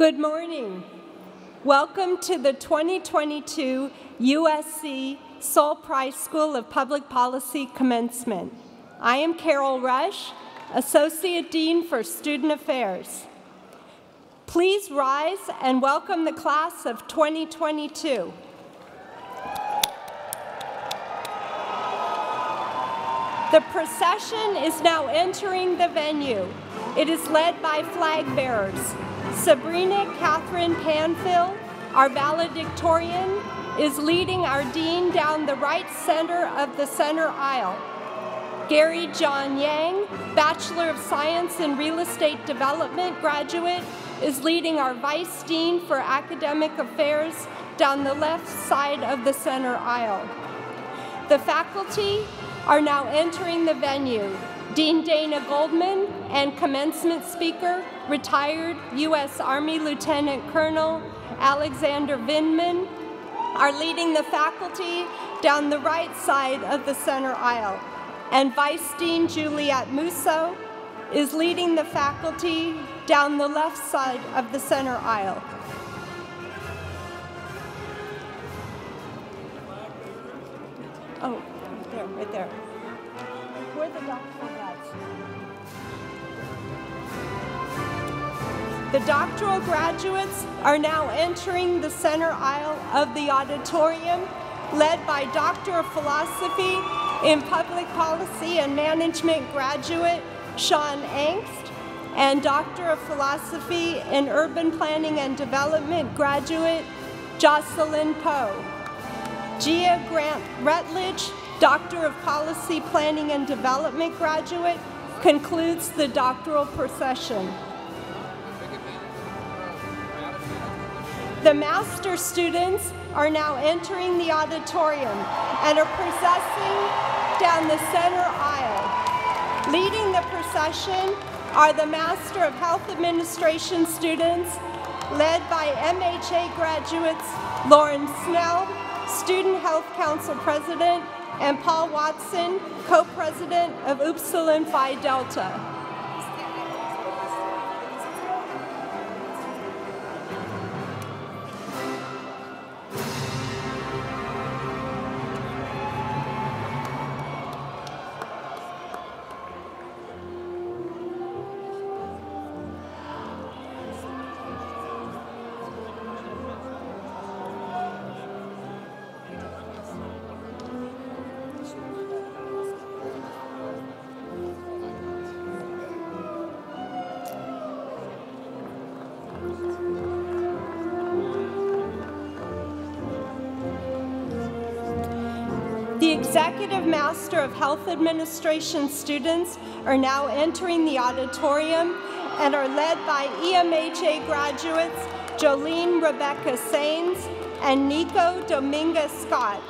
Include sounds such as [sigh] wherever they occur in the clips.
Good morning. Welcome to the 2022 USC Sol Price School of Public Policy commencement. I am Carol Rush, Associate Dean for Student Affairs. Please rise and welcome the class of 2022. The procession is now entering the venue. It is led by flag bearers. Sabrina Catherine Panfill, our valedictorian, is leading our dean down the right center of the center aisle. Gary John Yang, Bachelor of Science in Real Estate Development graduate, is leading our Vice Dean for Academic Affairs down the left side of the center aisle. The faculty are now entering the venue. Dean Dana Goldman and commencement speaker, retired U.S. Army Lieutenant Colonel Alexander Vindman, are leading the faculty down the right side of the center aisle. And Vice Dean Juliet Musso is leading the faculty down the left side of the center aisle. Oh, right there, right there. Where the doctoral The doctoral graduates are now entering the center aisle of the auditorium, led by Doctor of Philosophy in Public Policy and Management graduate Sean Angst and Doctor of Philosophy in Urban Planning and Development graduate Jocelyn Poe. Gia Grant Rutledge, Doctor of Policy Planning and Development graduate, concludes the doctoral procession. The master students are now entering the auditorium and are processing down the center aisle. Leading the procession are the Master of Health Administration students led by MHA graduates Lauren Snell, Student Health Council President, and Paul Watson, Co-President of Upsilon Phi Delta. Of Health Administration students are now entering the auditorium and are led by EMHA graduates Jolene Rebecca Sains and Nico Dominguez Scott.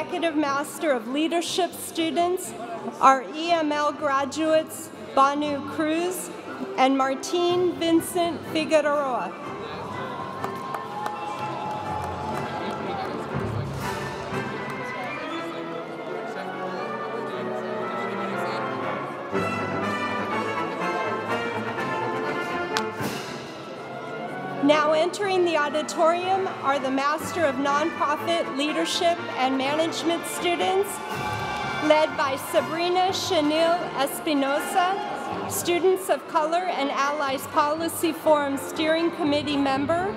Executive Master of Leadership students are EML graduates Banu Cruz and Martine Vincent Figueroa. Auditorium are the Master of Nonprofit Leadership and Management students, led by Sabrina Chanel Espinosa, Students of Color and Allies Policy Forum Steering Committee member,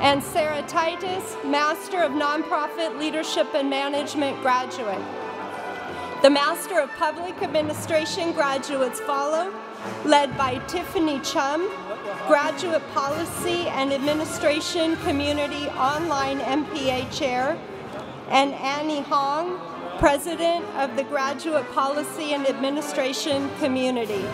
and Sarah Titus, Master of Nonprofit Leadership and Management graduate. The Master of Public Administration graduates follow, led by Tiffany Chum, Graduate Policy and Administration Community Online MPA Chair, and Annie Hong, President of the Graduate Policy and Administration Community.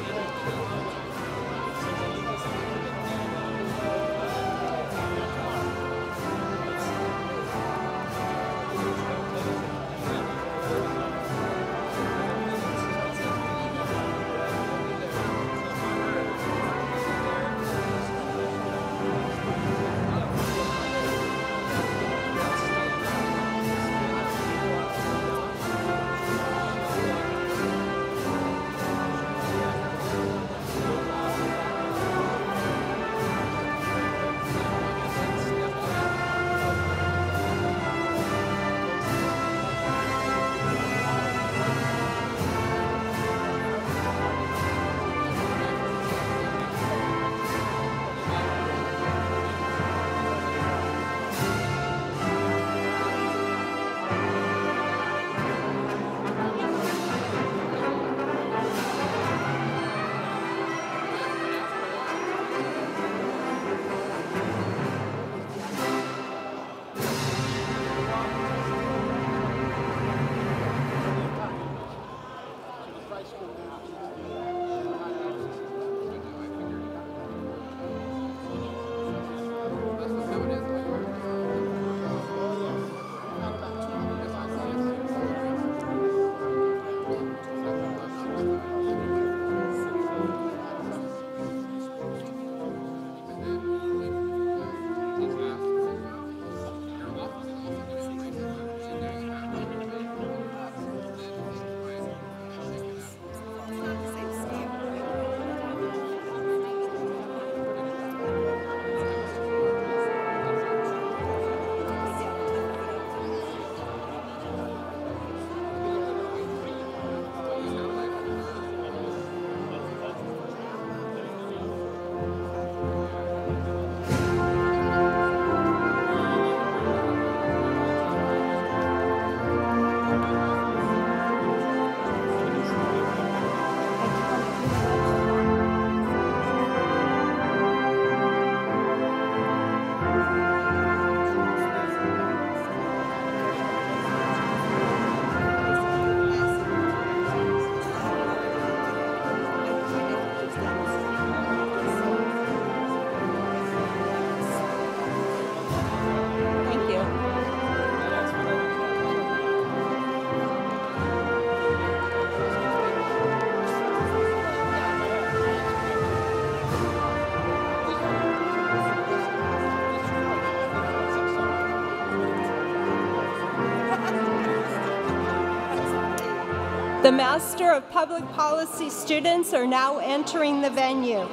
The Master of Public Policy students are now entering the venue.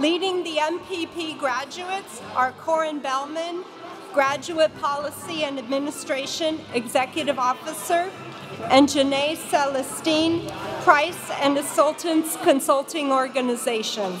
Leading the MPP graduates are Corin Bellman, Graduate Policy and Administration Executive Officer, and Janae Celestine, Price and Consultants Consulting Organization.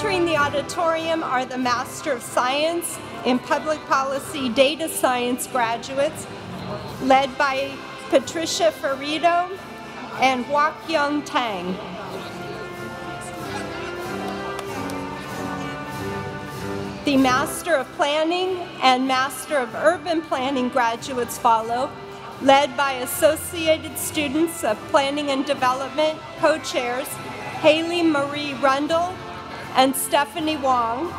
Entering the auditorium are the Master of Science in Public Policy Data Science graduates, led by Patricia Ferrito, and Huak Young Tang. The Master of Planning and Master of Urban Planning graduates follow, led by associated students of Planning and Development co-chairs Haley Marie Rundle and Stephanie Wong,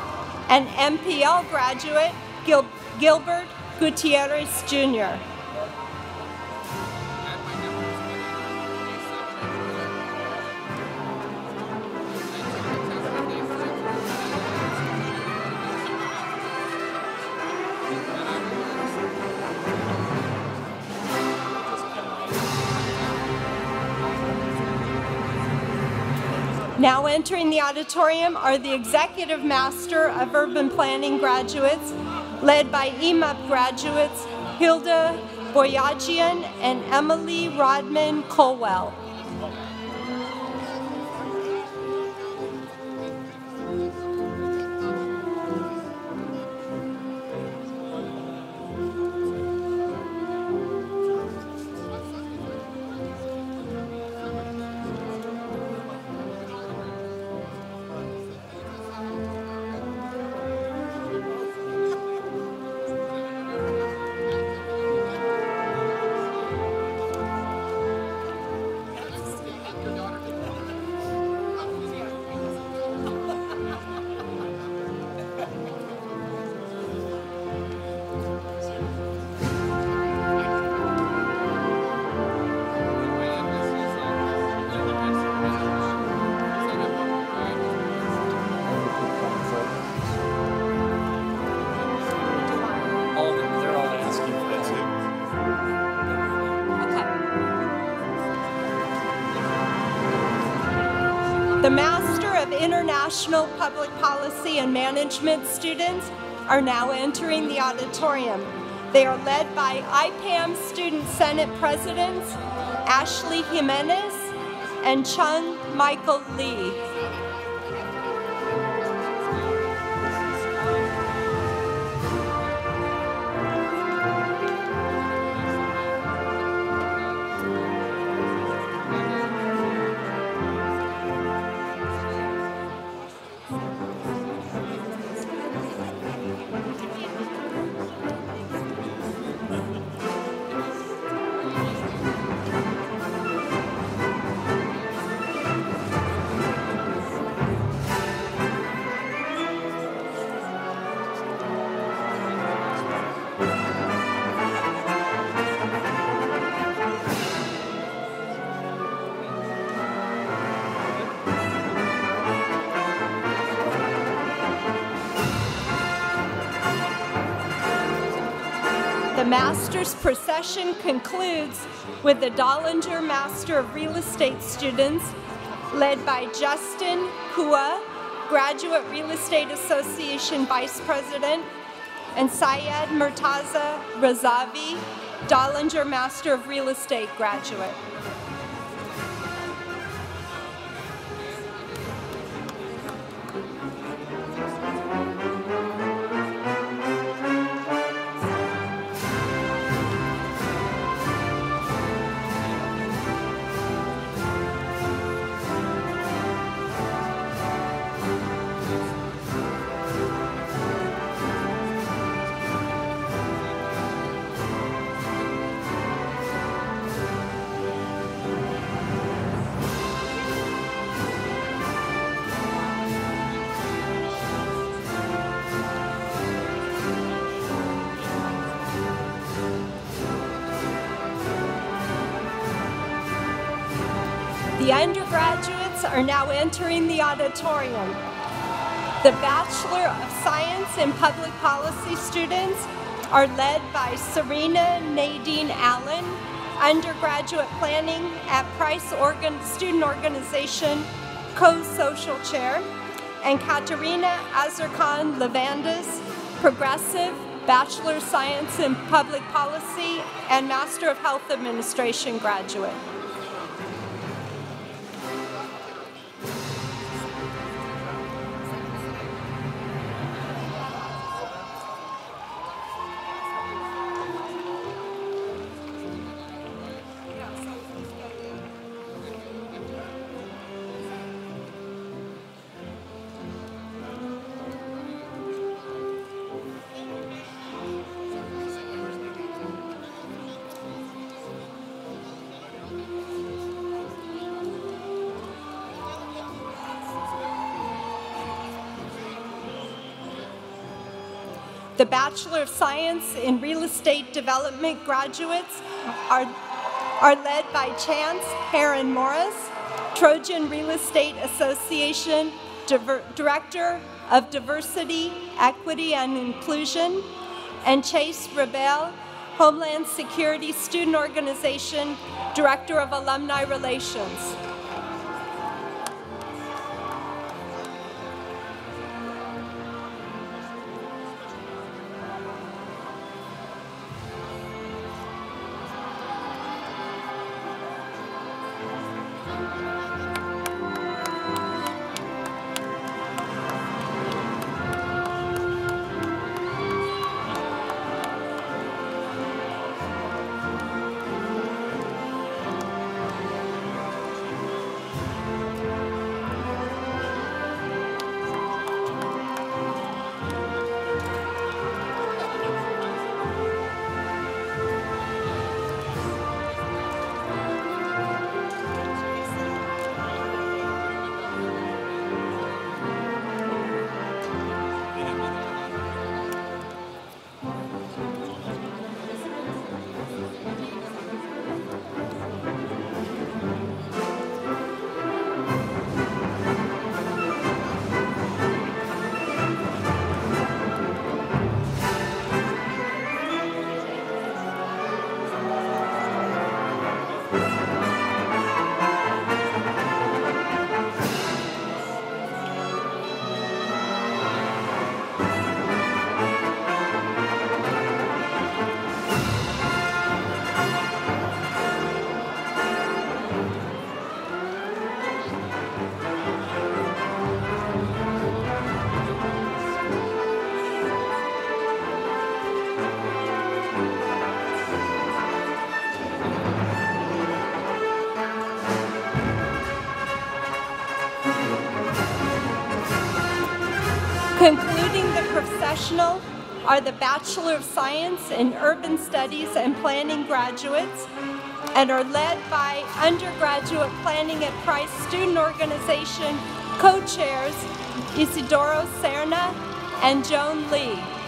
and MPL graduate Gil Gilbert Gutierrez Jr. Now entering the auditorium are the Executive Master of Urban Planning graduates, led by EMUP graduates Hilda Boyajian and Emily Rodman Colwell. Master of International Public Policy and Management students are now entering the auditorium. They are led by IPAM Student Senate Presidents Ashley Jimenez and Chung Michael Lee. Master's procession concludes with the Dollinger Master of Real Estate students, led by Justin Kua, Graduate Real Estate Association Vice President, and Syed Murtaza Razavi, Dollinger Master of Real Estate graduate. Are now entering the auditorium. The Bachelor of Science in Public Policy students are led by Serena Nadine Allen, Undergraduate Planning at Price Organ Student Organization Co-Social Chair, and Katerina Azarkan Levandas, Progressive Bachelor of Science in Public Policy and Master of Health Administration graduate. Bachelor of Science in Real Estate Development graduates are, are led by Chance Heron Morris, Trojan Real Estate Association Diver Director of Diversity, Equity, and Inclusion, and Chase Rebel, Homeland Security Student Organization Director of Alumni Relations. Professional are the Bachelor of Science in Urban Studies and Planning graduates and are led by undergraduate planning at Price Student Organization co-chairs Isidoro Serna and Joan Lee.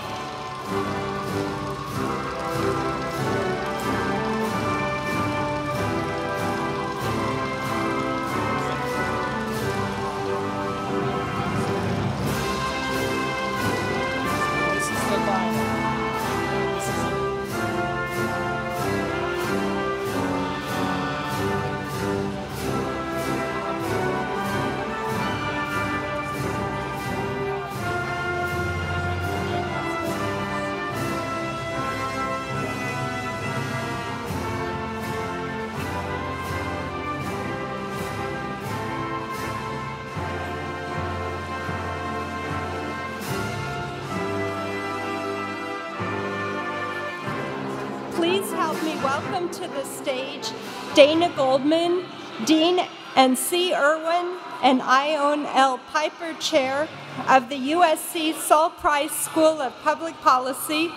Dana Goldman, Dean and C. Erwin, and Ione L. Piper Chair of the USC Sol Price School of Public Policy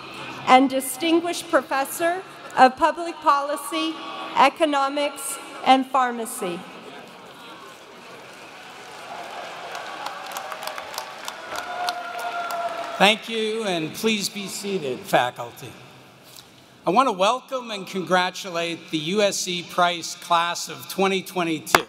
and Distinguished Professor of Public Policy, Economics, and Pharmacy. Thank you, and please be seated, faculty. I want to welcome and congratulate the USC Price class of 2022.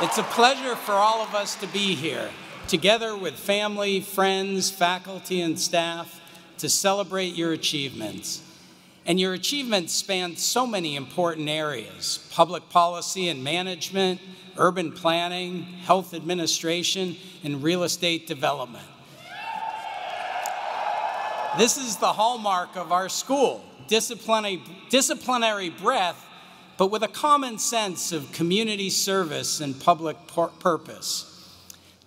It's a pleasure for all of us to be here, together with family, friends, faculty, and staff, to celebrate your achievements. And your achievements span so many important areas public policy and management, urban planning, health administration, and real estate development. This is the hallmark of our school disciplinary, disciplinary breadth, but with a common sense of community service and public pur- purpose.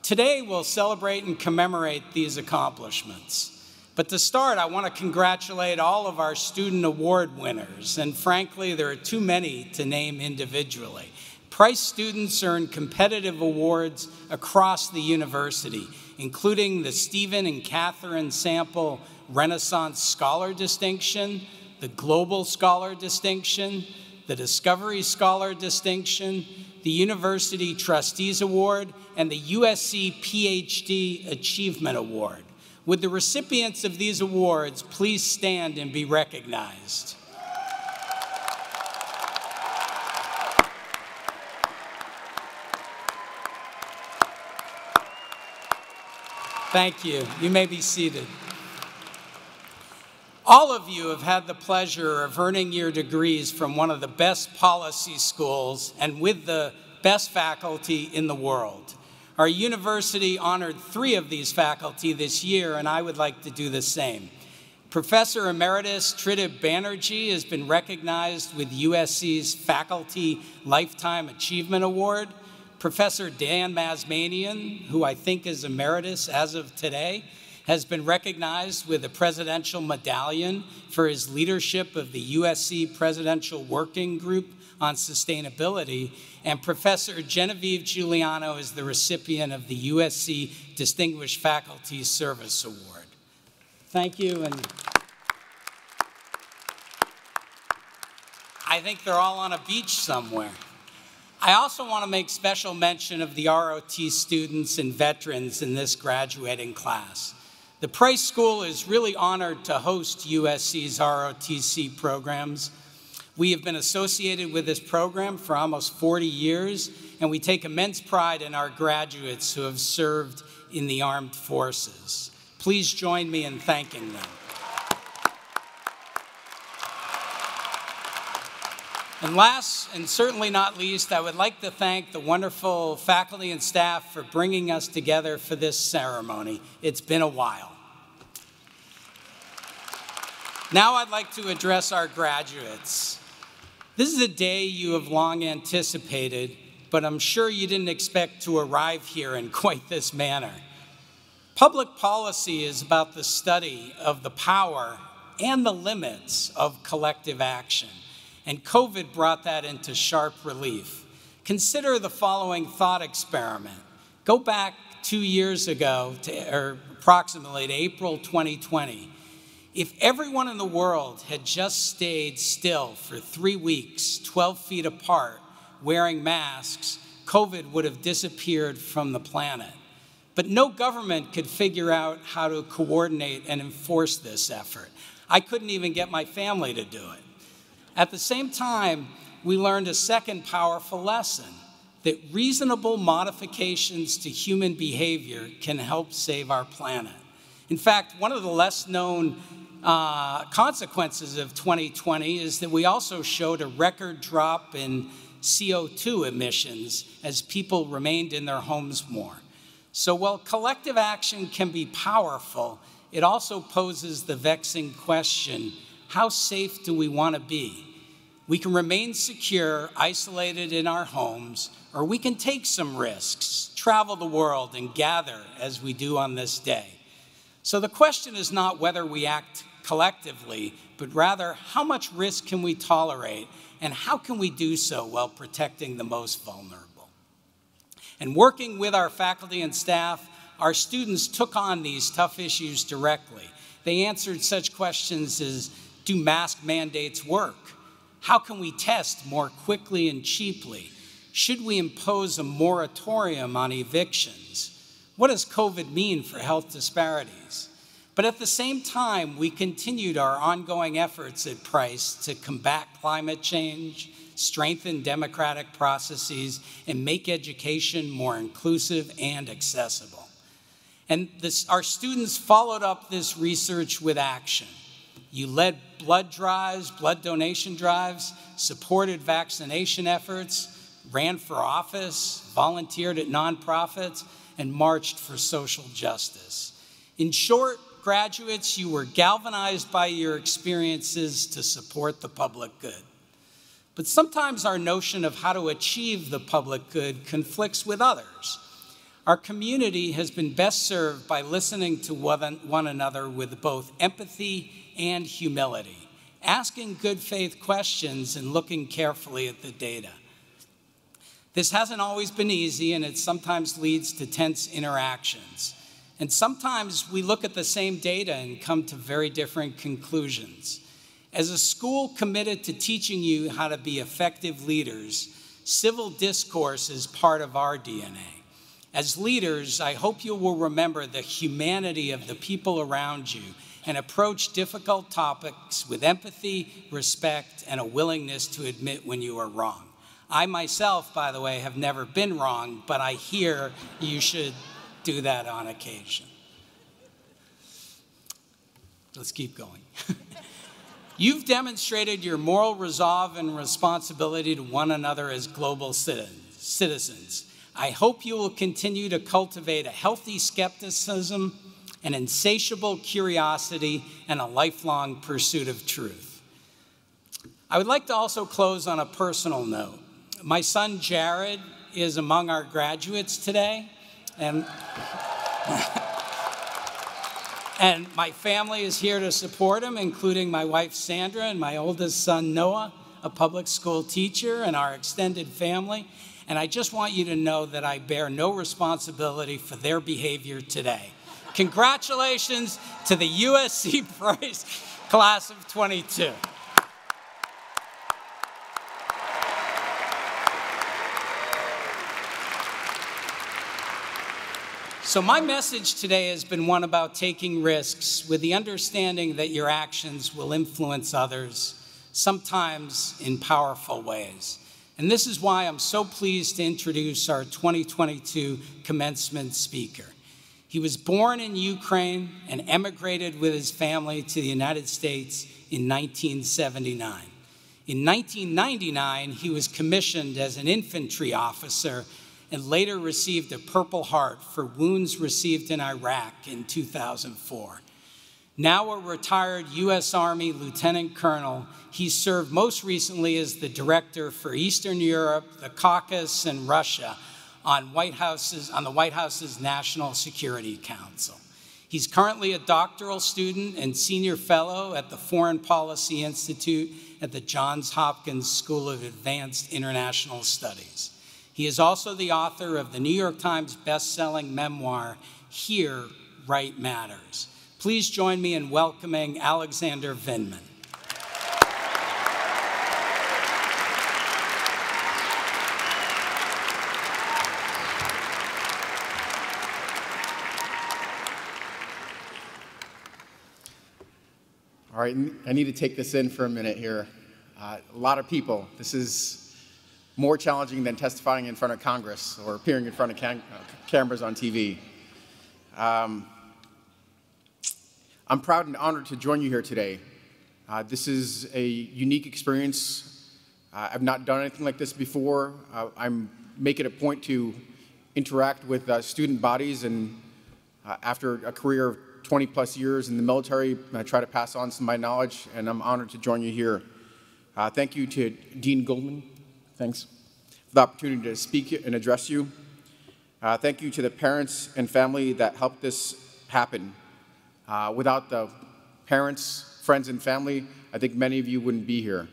Today, we'll celebrate and commemorate these accomplishments. But to start, I want to congratulate all of our student award winners, and frankly, there are too many to name individually. Price students earn competitive awards across the university, including the Stephen and Catherine Sample Renaissance Scholar Distinction, the Global Scholar Distinction, the Discovery Scholar Distinction, the University Trustees Award, and the USC PhD Achievement Award. Would the recipients of these awards please stand and be recognized? Thank you. You may be seated. All of you have had the pleasure of earning your degrees from one of the best policy schools and with the best faculty in the world. Our university honored three of these faculty this year, and I would like to do the same. Professor Emeritus Tridib Banerjee has been recognized with USC's Faculty Lifetime Achievement Award. Professor Dan Mazmanian, who I think is emeritus as of today, has been recognized with a Presidential Medallion for his leadership of the USC Presidential Working Group on Sustainability. And Professor Genevieve Giuliano is the recipient of the USC Distinguished Faculty Service Award. Thank you. And I think they're all on a beach somewhere. I also want to make special mention of the ROT students and veterans in this graduating class. The Price School is really honored to host USC's ROTC programs. We have been associated with this program for almost 40 years, and we take immense pride in our graduates who have served in the armed forces. Please join me in thanking them. And last, and certainly not least, I would like to thank the wonderful faculty and staff for bringing us together for this ceremony. It's been a while. Now I'd like to address our graduates. This is a day you have long anticipated, but I'm sure you didn't expect to arrive here in [laughs] quite this manner. Public policy is about the study of the power and the limits of collective action and COVID brought that into sharp relief. Consider the following thought experiment. Go back two years ago, to, or approximately to April 2020. If everyone in the world had just stayed still for three weeks, 12 feet apart, wearing masks, COVID would have disappeared from the planet. But no government could figure out how to coordinate and enforce this effort. I couldn't even get my family to do it. At the same time, we learned a second powerful lesson that reasonable modifications to human behavior can help save our planet. In fact, one of the less known uh, consequences of 2020 is that we also showed a record drop in CO2 emissions as people remained in their homes more. So while collective action can be powerful, it also poses the vexing question how safe do we want to be? We can remain secure, isolated in our homes, or we can take some risks, travel the world, and gather as we do on this day. So the question is not whether we act collectively, but rather how much risk can we tolerate and how can we do so while protecting the most vulnerable? And working with our faculty and staff, our students took on these tough issues directly. They answered such questions as Do mask mandates work? How can we test more quickly and cheaply? Should we impose a moratorium on evictions? What does COVID mean for health disparities? But at the same time, we continued our ongoing efforts at Price to combat climate change, strengthen democratic processes, and make education more inclusive and accessible. And this, our students followed up this research with action. You led blood drives, blood donation drives, supported vaccination efforts, ran for office, volunteered at nonprofits, and marched for social justice. In short, graduates, you were galvanized by your experiences to support the public good. But sometimes our notion of how to achieve the public good conflicts with others. Our community has been best served by listening to one another with both empathy and humility, asking good faith questions and looking carefully at the data. This hasn't always been easy, and it sometimes leads to tense interactions. And sometimes we look at the same data and come to very different conclusions. As a school committed to teaching you how to be effective leaders, civil discourse is part of our DNA. As leaders, I hope you will remember the humanity of the people around you and approach difficult topics with empathy, respect, and a willingness to admit when you are wrong. I myself, by the way, have never been wrong, but I hear you should do that on occasion. Let's keep going. [laughs] You've demonstrated your moral resolve and responsibility to one another as global citizens. I hope you will continue to cultivate a healthy skepticism, an insatiable curiosity, and a lifelong pursuit of truth. I would like to also close on a personal note. My son Jared is among our graduates today, and, [laughs] and my family is here to support him, including my wife Sandra and my oldest son Noah, a public school teacher, and our extended family. And I just want you to know that I bear no responsibility for their behavior today. Congratulations to the USC [laughs] Price class of 22. So, my message today has been one about taking risks with the understanding that your actions will influence others, sometimes in powerful ways. And this is why I'm so pleased to introduce our 2022 commencement speaker. He was born in Ukraine and emigrated with his family to the United States in 1979. In 1999, he was commissioned as an infantry officer and later received a Purple Heart for wounds received in Iraq in 2004. Now a retired U.S. Army Lieutenant Colonel, he served most recently as the Director for Eastern Europe, the Caucasus, and Russia on, White House's, on the White House's National Security Council. He's currently a doctoral student and senior fellow at the Foreign Policy Institute at the Johns Hopkins School of Advanced International Studies. He is also the author of the New York Times best-selling memoir, Here, Right Matters. Please join me in welcoming Alexander Vindman. All right, I need to take this in for a minute here. Uh, a lot of people. This is more challenging than testifying in front of Congress or appearing in front of cam uh, cameras on TV. Um, I'm proud and honored to join you here today. Uh, this is a unique experience. Uh, I've not done anything like this before. Uh, I'm making a point to interact with uh, student bodies, and uh, after a career of 20 plus years in the military, I try to pass on some of my knowledge, and I'm honored to join you here. thank you to Dean Goldman Thanks for the opportunity to speak and address you. Uh, thank you to the parents and family that helped this happen. Uh, without the parents, friends, and family, I think many of you wouldn't be here.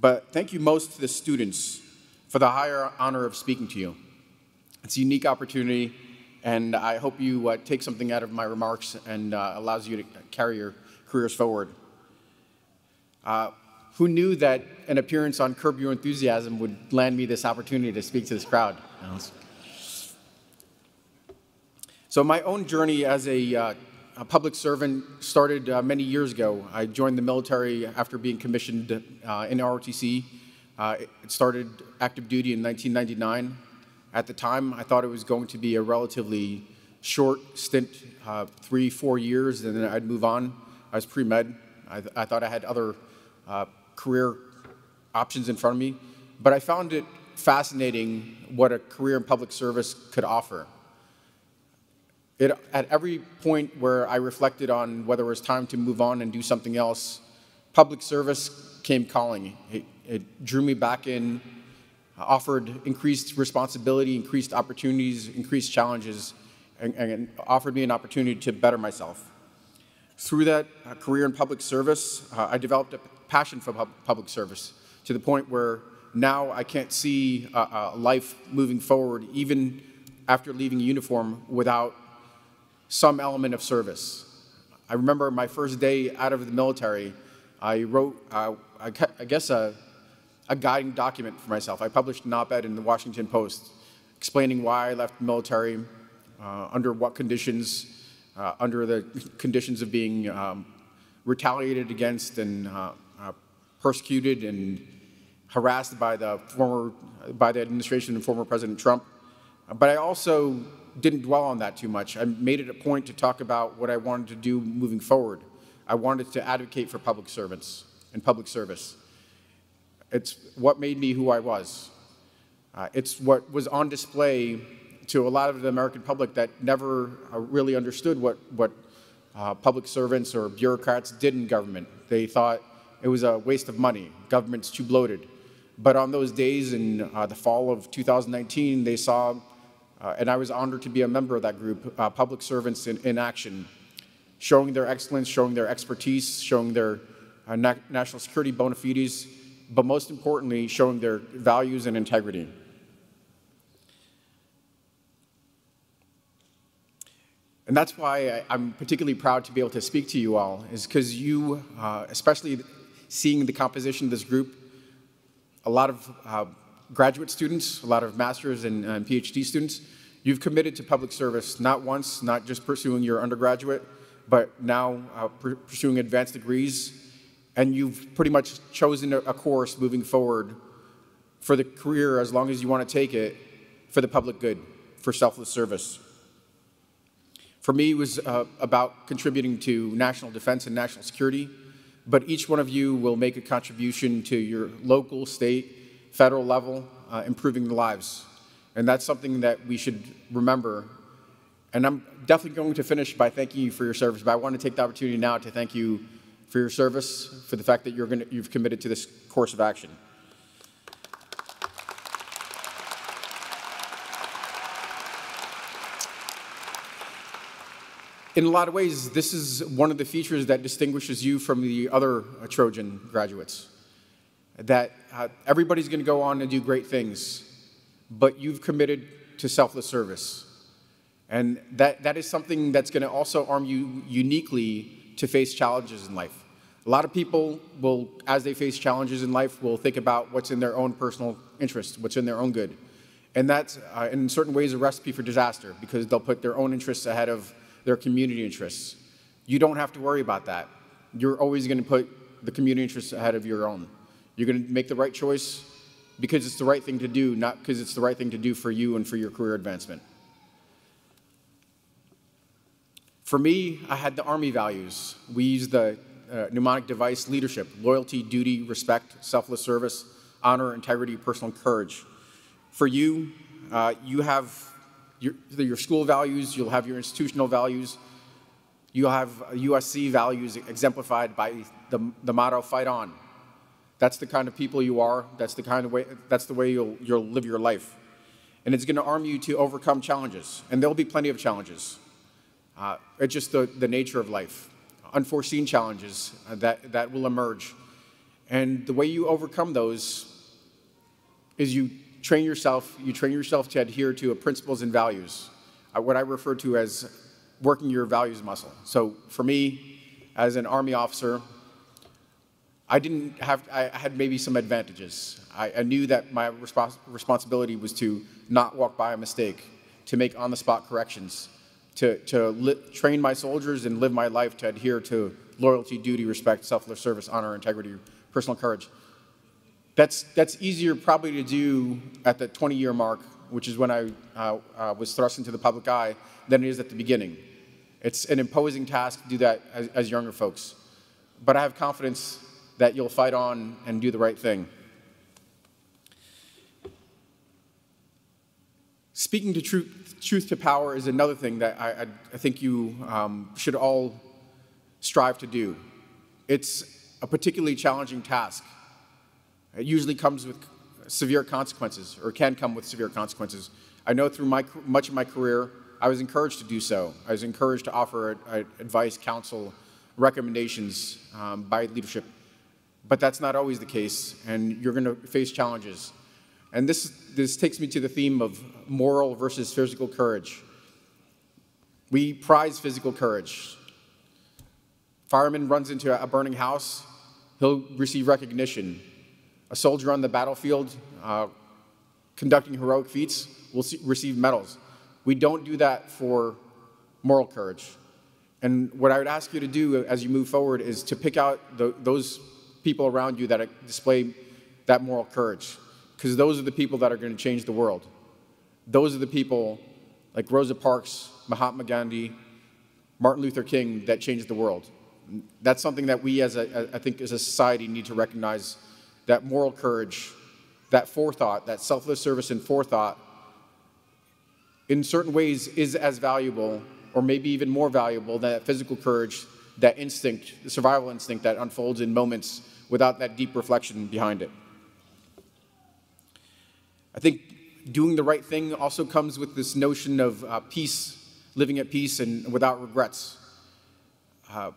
But thank you most to the students for the higher honor of speaking to you. It's a unique opportunity, and I hope you uh, take something out of my remarks and uh, allows you to carry your careers forward. Uh, who knew that an appearance on Curb Your Enthusiasm would land me this opportunity to speak to this crowd? So my own journey as a, uh, a public servant started uh, many years ago. I joined the military after being commissioned uh, in ROTC. Uh, it started active duty in 1999. At the time, I thought it was going to be a relatively short stint, uh, three, four years, and then I'd move on. I was pre-med. I, th I, thought I had other uh, career options in front of me, but I found it fascinating what a career in public service could offer. It, at every point where I reflected on whether it was time to move on and do something else, public service came calling. It, it drew me back in, offered increased responsibility, increased opportunities, increased challenges, and, and offered me an opportunity to better myself. Through that uh, career in public service, uh, I developed a passion for public service to the point where now I can't see a, a life moving forward, even after leaving uniform, without some element of service. I remember my first day out of the military, I wrote, uh, I, guess, a, a guiding document for myself. I published an op ed in the Washington Post explaining why I left the military, uh, under what conditions, uh, under the conditions of being um, retaliated against and uh, uh, persecuted and harassed by the former, by the administration and former President Trump. But I also didn't dwell on that too much. I made it a point to talk about what I wanted to do moving forward. I wanted to advocate for public servants and public service. It's what made me who I was. Uh, it's what was on display to a lot of the American public that never uh, really understood what, what uh, public servants or bureaucrats did in government. They thought it was a waste of money. Government's too bloated. But on those days in uh, the fall of 2019, they saw uh, and I was honored to be a member of that group, uh, public servants in, in, action, showing their excellence, showing their expertise, showing their uh, na national security bona fides, but most importantly, showing their values and integrity. And that's why I, am particularly proud to be able to speak to you all, is because you, uh, especially seeing the composition of this group, a lot of uh, graduate students, a lot of master's and, and PhD students, you've committed to public service not once, not just pursuing your undergraduate, but now uh, pursuing advanced degrees, and you've pretty much chosen a, a course moving forward for the career as long as you want to take it for the public good, for selfless service. For me, it was uh, about contributing to national defense and national security, but each one of you will make a contribution to your local, state, federal level, uh, improving the lives. And that's something that we should remember. And I'm definitely going to finish by thanking you for your service, but I want to take the opportunity now to thank you for your service, for the fact that you're going to, you've committed to this course of action. In a lot of ways, this is one of the features that distinguishes you from the other Trojan graduates that uh, everybody's going to go on and do great things, but you've committed to selfless service. And that, that is something that's going to also arm you uniquely to face challenges in life. A lot of people will, as they face challenges in life, will think about what's in their own personal interest, what's in their own good. And that's, uh, in certain ways, a recipe for disaster because they'll put their own interests ahead of their community interests. You don't have to worry about that. You're always going to put the community interests ahead of your own. You're going to make the right choice because it's the right thing to do, not because it's the right thing to do for you and for your career advancement. For me, I had the Army values. We used the uh, mnemonic device leadership, loyalty, duty, respect, selfless service, honor, integrity, personal courage. For you, uh, you have your, your school values, you'll have your institutional values, you'll have USC values exemplified by the, the motto, fight on. That's the kind of people you are. That's the kind of way, that's the way you'll, you'll live your life. And it's going to arm you to overcome challenges. And there'll be plenty of challenges. Uh, it's just the, the nature of life. Unforeseen challenges that, that will emerge. And the way you overcome those is you train yourself, you train yourself to adhere to principles and values, uh, what I refer to as working your values muscle. So for me, as an Army officer, I didn't have, I had maybe some advantages. I, I knew that my respons responsibility was to not walk by a mistake, to make on the spot corrections, to, to train my soldiers and live my life to adhere to loyalty, duty, respect, selfless service, honor, integrity, personal courage. That's, that's easier probably to do at the 20 year mark, which is when I uh, uh, was thrust into the public eye, than it is at the beginning. It's an imposing task to do that as, as younger folks. But I have confidence that you'll fight on and do the right thing. Speaking to truth, truth to power is another thing that I, I think you um, should all strive to do. It's a particularly challenging task. It usually comes with severe consequences, or can come with severe consequences. I know through my, much of my career, I was encouraged to do so. I was encouraged to offer advice, counsel, recommendations um, by leadership but that's not always the case, and you're going to face challenges. And this, this takes me to the theme of moral versus physical courage. We prize physical courage. Fireman runs into a burning house. he'll receive recognition. A soldier on the battlefield uh, conducting heroic feats will see, receive medals. We don't do that for moral courage. And what I would ask you to do as you move forward is to pick out the, those people around you that display that moral courage, because those are the people that are going to change the world. Those are the people like Rosa Parks, Mahatma Gandhi, Martin Luther King that changed the world. That's something that we, as a, I think, as a society, need to recognize that moral courage, that forethought, that selfless service and forethought, in certain ways, is as valuable, or maybe even more valuable, than that physical courage, that instinct, the survival instinct that unfolds in moments without that deep reflection behind it. I think doing the right thing also comes with this notion of uh, peace, living at peace and without regrets. Uh,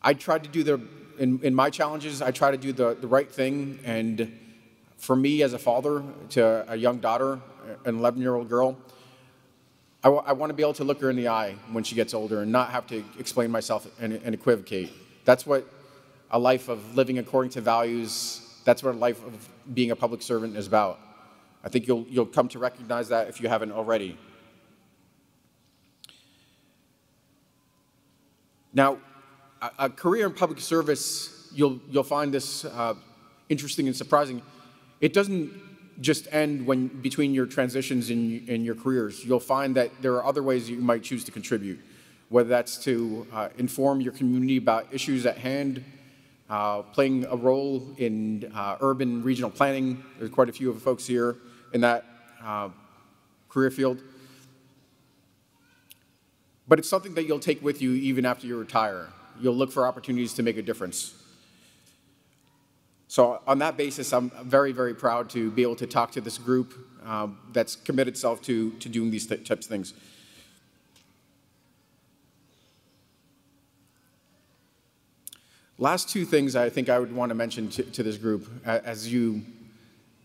I tried to do the, in, in my challenges, I try to do the, the right thing. And for me as a father to a young daughter, an 11 year old girl, I, want to be able to look her in the eye when she gets older and not have to explain myself and, and equivocate. That's what a life of living according to values, that's what a life of being a public servant is about. I think you'll, you'll come to recognize that if you haven't already. Now, a, career in public service, you'll, you'll find this uh, interesting and surprising. It doesn't just end when between your transitions in, in your careers. You'll find that there are other ways you might choose to contribute, whether that's to uh, inform your community about issues at hand, uh, playing a role in uh, urban regional planning. There's quite a few of folks here in that uh, career field. But it's something that you'll take with you even after you retire. You'll look for opportunities to make a difference. So on that basis, I'm very, very proud to be able to talk to this group uh, that's committed itself to, to doing these types of things. Last two things I think I would want to mention to, to this group as you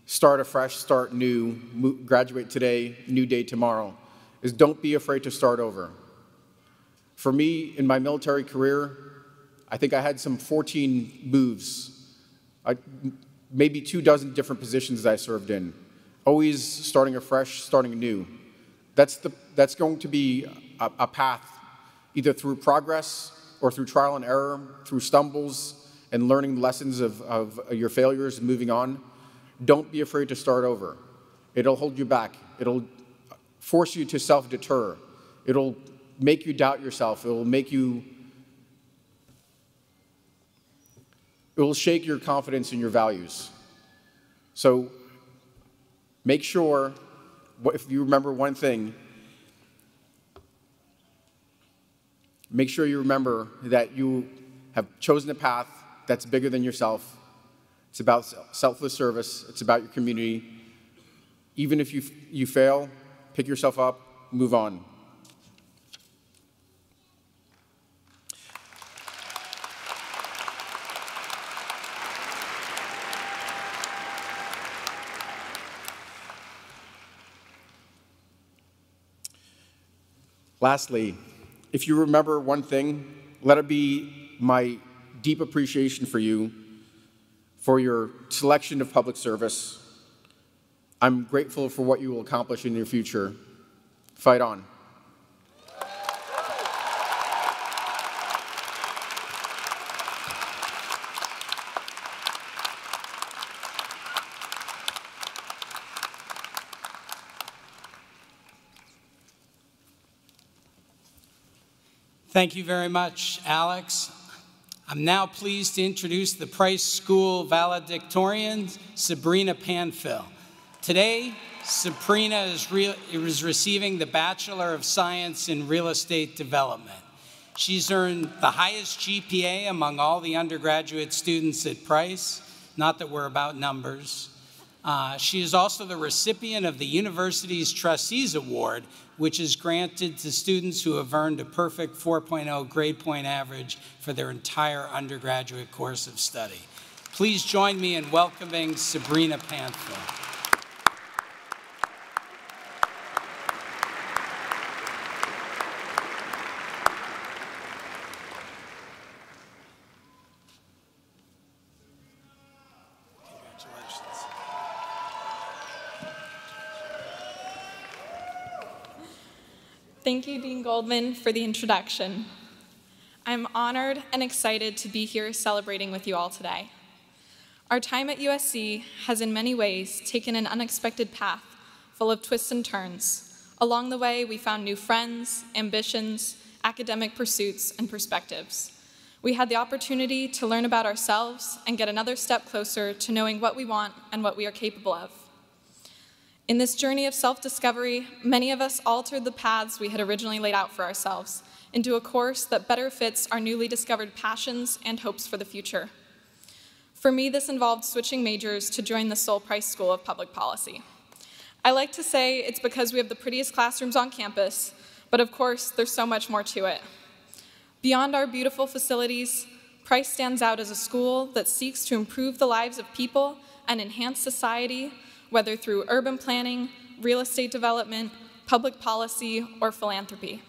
start afresh, start new, graduate today, new day tomorrow, is don't be afraid to start over. For me, in my military career, I think I had some 14 moves, I, maybe two dozen different positions that I served in, always starting afresh, starting new. That's, the, that's going to be a, a path, either through progress or through trial and error, through stumbles and learning lessons of, of your failures and moving on. Don't be afraid to start over. It'll hold you back. It'll force you to self deter. It'll make you doubt yourself. It'll make you, it will shake your confidence in your values. So make sure, if you remember one thing, make sure you remember that you have chosen a path that's bigger than yourself it's about selfless service. It's about your community. Even if you, you fail, pick yourself up, move on. Lastly, if you remember one thing, let it be my deep appreciation for you for your selection of public service. I'm grateful for what you will accomplish in your future. Fight on. Thank you very much, Alex. I'm now pleased to introduce the Price School valedictorian, Sabrina Panfil. Today, Sabrina is, is, receiving the Bachelor of Science in Real Estate Development. She's earned the highest GPA among all the undergraduate students at Price, not that we're about numbers. Uh, she is also the recipient of the university's Trustees Award, which is granted to students who have earned a perfect 4.0 grade point average for their entire undergraduate course of study. Please join me in welcoming Sabrina Panfil. Thank you, Dean Goldman, for the introduction. I'm honored and excited to be here celebrating with you all today. Our time at USC has in many ways taken an unexpected path full of twists and turns. Along the way, we found new friends, ambitions, academic pursuits, and perspectives. We had the opportunity to learn about ourselves and get another step closer to knowing what we want and what we are capable of. In this journey of self discovery, many of us altered the paths we had originally laid out for ourselves into a course that better fits our newly discovered passions and hopes for the future. For me, this involved switching majors to join the Sol Price School of Public Policy. I like to say it's because we have the prettiest classrooms on campus, but of course, there's so much more to it. Beyond our beautiful facilities, Price stands out as a school that seeks to improve the lives of people and enhance society whether through urban planning, real estate development, public policy, or philanthropy.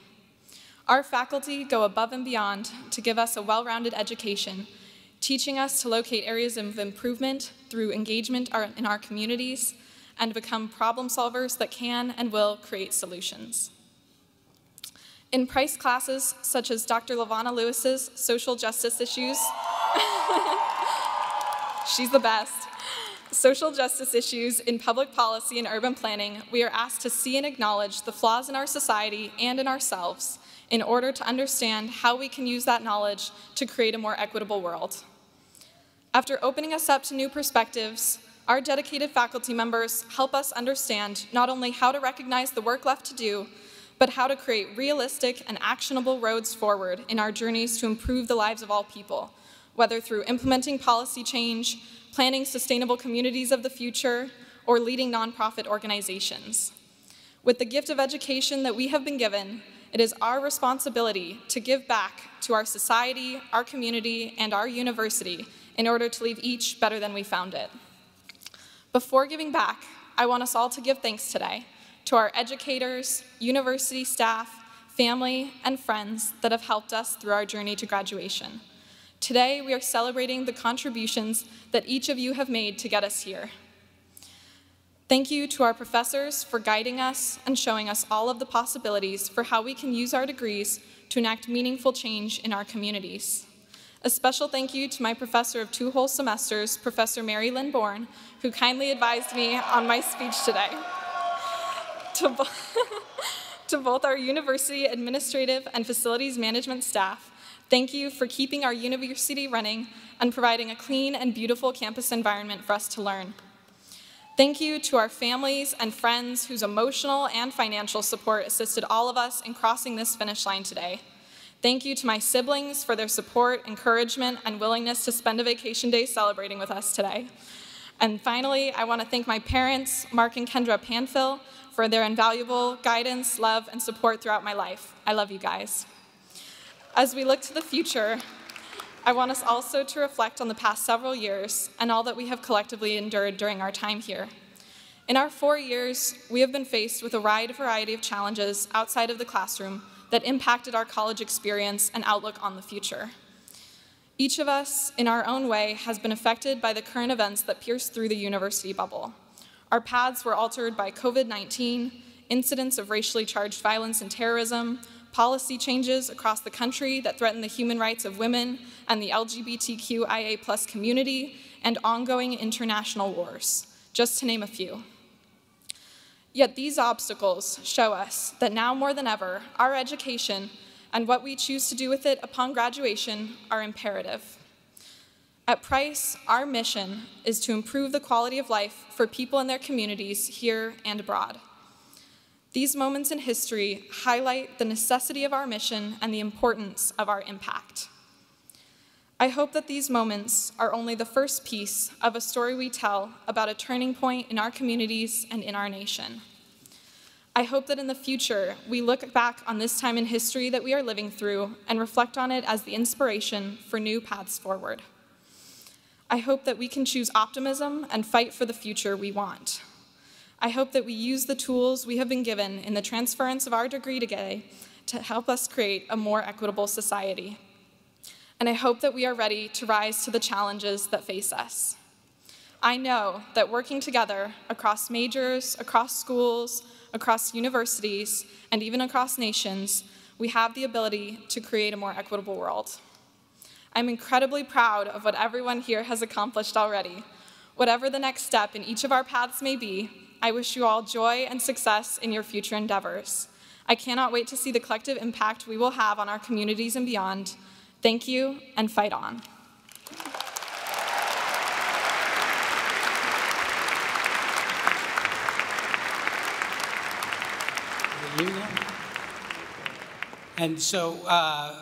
Our faculty go above and beyond to give us a well-rounded education, teaching us to locate areas of improvement through engagement in our communities and become problem solvers that can and will create solutions. In Price classes, such as Dr. LaVonna Lewis's social justice issues, [laughs] she's the best, social justice issues in public policy and urban planning, we are asked to see and acknowledge the flaws in our society and in ourselves in order to understand how we can use that knowledge to create a more equitable world. After opening us up to new perspectives, our dedicated faculty members help us understand not only how to recognize the work left to do, but how to create realistic and actionable roads forward in our journeys to improve the lives of all people, whether through implementing policy change, planning sustainable communities of the future, or leading nonprofit organizations. With the gift of education that we have been given, it is our responsibility to give back to our society, our community, and our university in order to leave each better than we found it. Before giving back, I want us all to give thanks today to our educators, university staff, family, and friends that have helped us through our journey to graduation. Today, we are celebrating the contributions that each of you have made to get us here. Thank you to our professors for guiding us and showing us all of the possibilities for how we can use our degrees to enact meaningful change in our communities. A special thank you to my professor of two whole semesters, Professor Mary Lynn Bourne, who kindly advised me on my speech today. to, bo [laughs] to both our university administrative and facilities management staff, Thank you for keeping our university running and providing a clean and beautiful campus environment for us to learn. Thank you to our families and friends whose emotional and financial support assisted all of us in crossing this finish line today. Thank you to my siblings for their support, encouragement, and willingness to spend a vacation day celebrating with us today. And finally, I want to thank my parents, Mark and Kendra Panfil, for their invaluable guidance, love, and support throughout my life. I love you guys. As we look to the future, I want us also to reflect on the past several years and all that we have collectively endured during our time here. In our four years, we have been faced with a wide variety of challenges outside of the classroom that impacted our college experience and outlook on the future. Each of us, in our own way, has been affected by the current events that pierce through the university bubble. Our paths were altered by COVID 19, incidents of racially charged violence and terrorism, policy changes across the country that threaten the human rights of women and the LGBTQIA community, and ongoing international wars, just to name a few. Yet these obstacles show us that now more than ever, our education and what we choose to do with it upon graduation are imperative. At Price, our mission is to improve the quality of life for people in their communities here and abroad. These moments in history highlight the necessity of our mission and the importance of our impact. I hope that these moments are only the first piece of a story we tell about a turning point in our communities and in our nation. I hope that in the future, we look back on this time in history that we are living through and reflect on it as the inspiration for new paths forward. I hope that we can choose optimism and fight for the future we want. I hope that we use the tools we have been given in the transference of our degree today to help us create a more equitable society. And I hope that we are ready to rise to the challenges that face us. I know that working together across majors, across schools, across universities, and even across nations, we have the ability to create a more equitable world. I'm incredibly proud of what everyone here has accomplished already. Whatever the next step in each of our paths may be, I wish you all joy and success in your future endeavors. I cannot wait to see the collective impact we will have on our communities and beyond. Thank you, and fight on. And so, uh,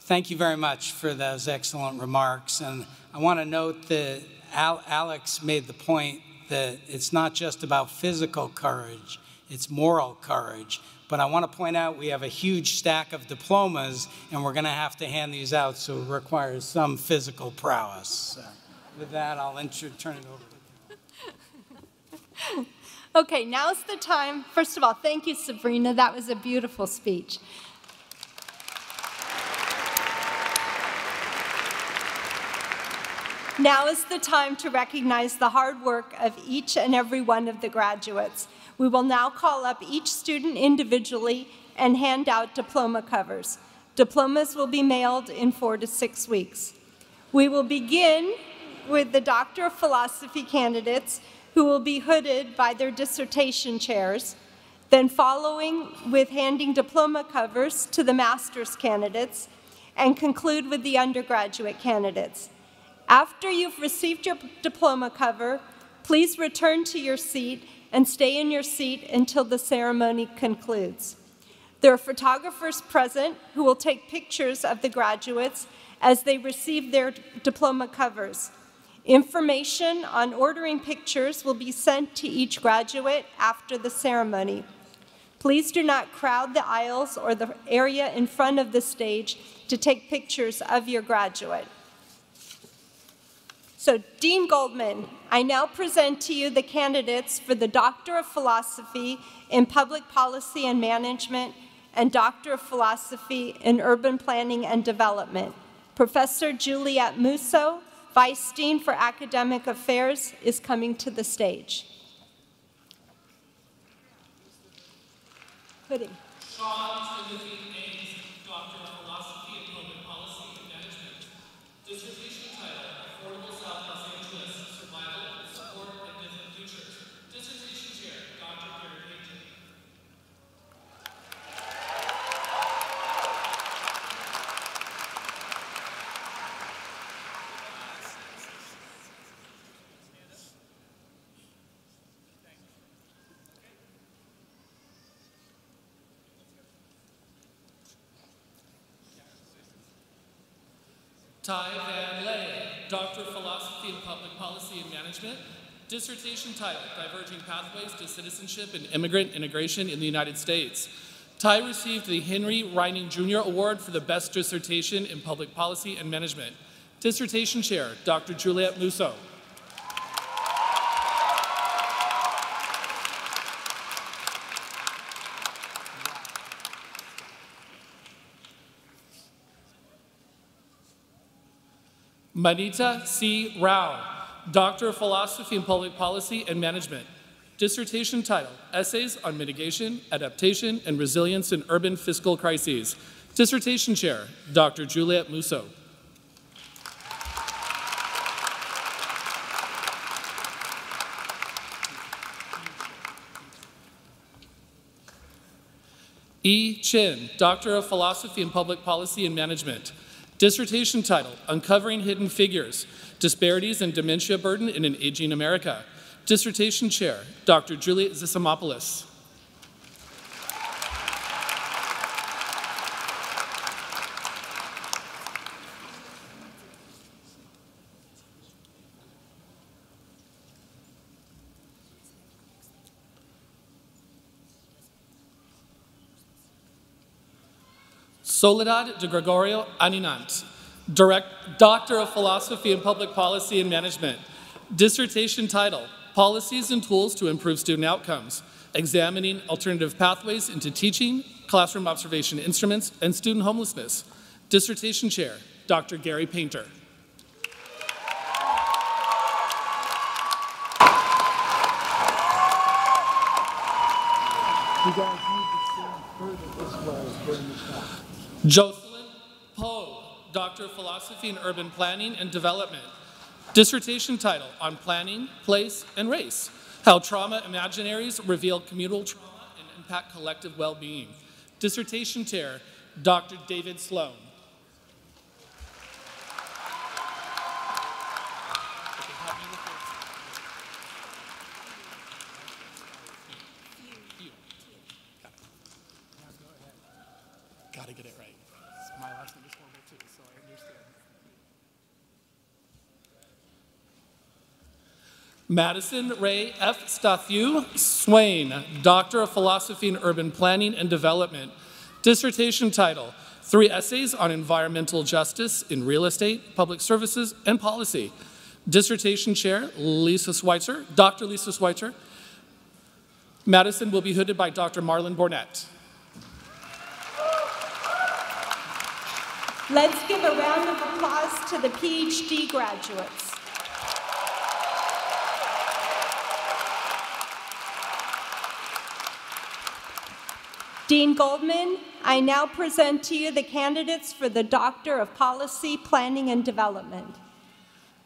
thank you very much for those excellent remarks. And I want to note that Al Alex made the point that it's not just about physical courage, it's moral courage. But I want to point out we have a huge stack of diplomas, and we're going to have to hand these out, so it requires some physical prowess. So with that, I'll turn it over. To. [laughs] Okay, now's the time. First of all, thank you, Sabrina. That was a beautiful speech. Now is the time to recognize the hard work of each and every one of the graduates. We will now call up each student individually and hand out diploma covers. Diplomas will be mailed in four to six weeks. We will begin with the Doctor of Philosophy candidates who will be hooded by their dissertation chairs, then following with handing diploma covers to the master's candidates, and conclude with the undergraduate candidates. After you've received your diploma cover, please return to your seat and stay in your seat until the ceremony concludes. There are photographers present who will take pictures of the graduates as they receive their diploma covers. Information on ordering pictures will be sent to each graduate after the ceremony. Please do not crowd the aisles or the area in front of the stage to take pictures of your graduate. So, Dean Goldman, I now present to you the candidates for the Doctor of Philosophy in Public Policy and Management and Doctor of Philosophy in Urban Planning and Development. Professor Juliet Musso, Vice Dean for Academic Affairs, is coming to the stage. Timothy Ames, Doctor of Philosophy and Public Policy and Management. Dissertation Ty Van Lay, Doctor of Philosophy in Public Policy and Management, dissertation title, Diverging Pathways to Citizenship and Immigrant Integration in the United States. Ty received the Henry Reining Jr. Award for the best dissertation in public policy and management. Dissertation chair, Dr. Juliet Musso. Manita C. Rao, Doctor of Philosophy in Public Policy and Management. Dissertation title, Essays on Mitigation, Adaptation, and Resilience in Urban Fiscal Crises. Dissertation chair, Dr. Juliet Musso. E. Chin, Doctor of Philosophy in Public Policy and Management. Dissertation title, Uncovering Hidden Figures, Disparities and Dementia Burden in an Aging America. Dissertation chair, Dr. Juliet Zissimopoulos. Soledad de Gregorio Aninant, direct, Doctor of Philosophy in Public Policy and Management. Dissertation title, Policies and Tools to Improve Student Outcomes, Examining Alternative Pathways into Teaching, Classroom Observation Instruments, and Student Homelessness. Dissertation Chair, Dr. Gary Painter. You guys. Jocelyn Poe, Doctor of Philosophy in Urban Planning and Development. Dissertation title on planning, place, and race. How trauma imaginaries reveal communal trauma and impact collective well-being. Dissertation chair, Dr. David Sloane. Gotta get it right. My last name is horrible too, so I understand. Madison Ray F. Stathu Swain, Doctor of Philosophy in Urban Planning and Development. Dissertation title, Three Essays on Environmental Justice in Real Estate, Public Services, and Policy. Dissertation chair, Lisa Schweitzer, Dr. Lisa Schweitzer. Madison will be hooded by Dr. Marlon Boarnet. Let's give a round of applause to the PhD graduates. Dean Goldman, I now present to you the candidates for the Doctor of Policy, Planning, and Development.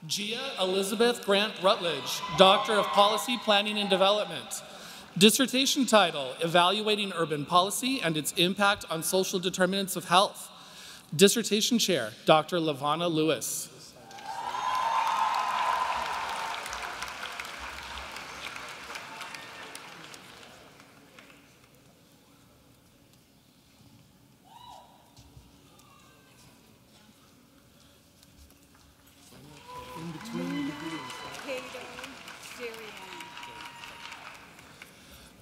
Gia Elizabeth Grant Rutledge, Doctor of Policy, Planning, and Development. Dissertation title, Evaluating Urban Policy and Its Impact on Social Determinants of Health. Dissertation chair, Dr. LaVonna Lewis.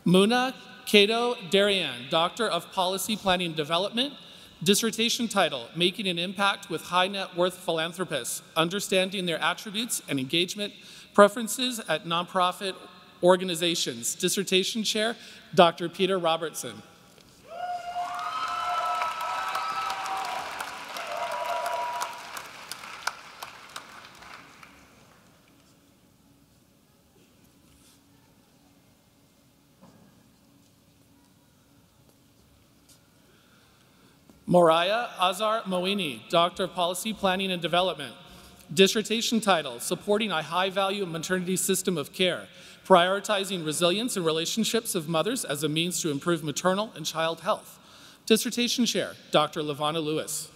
Muna Cato Darian, Doctor of Policy Planning and Development. Dissertation title, Making an Impact with High Net Worth Philanthropists, Understanding Their Attributes and Engagement Preferences at Nonprofit Organizations. Dissertation chair, Dr. Peter Robertson. Moriah Azar Moini, Doctor of Policy Planning and Development. Dissertation title, Supporting a High-Value Maternity System of Care, Prioritizing Resilience and Relationships of Mothers as a Means to Improve Maternal and Child Health. Dissertation chair, Dr. LaVonna Lewis.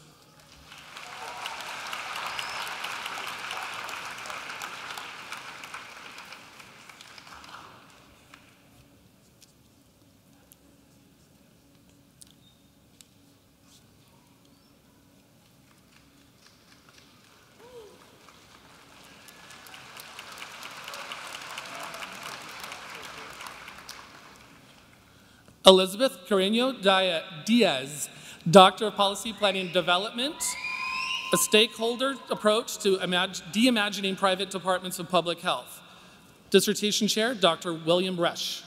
Elizabeth Carreño Diaz, Doctor of Policy Planning and Development, a stakeholder approach to reimagining private departments of public health. Dissertation chair, Dr. William Resh.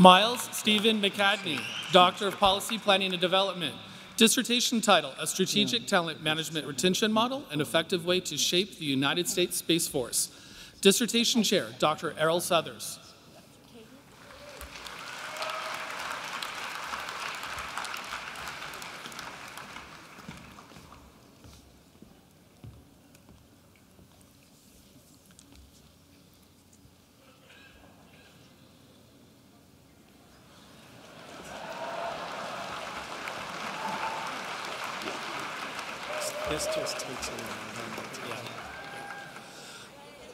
Miles Stephen McCadney, Doctor of Policy Planning and Development. Dissertation title, A Strategic Talent Management Retention Model, an Effective Way to Shape the United States Space Force. Dissertation chair, Dr. Errol Southers. This just takes a while. Yeah.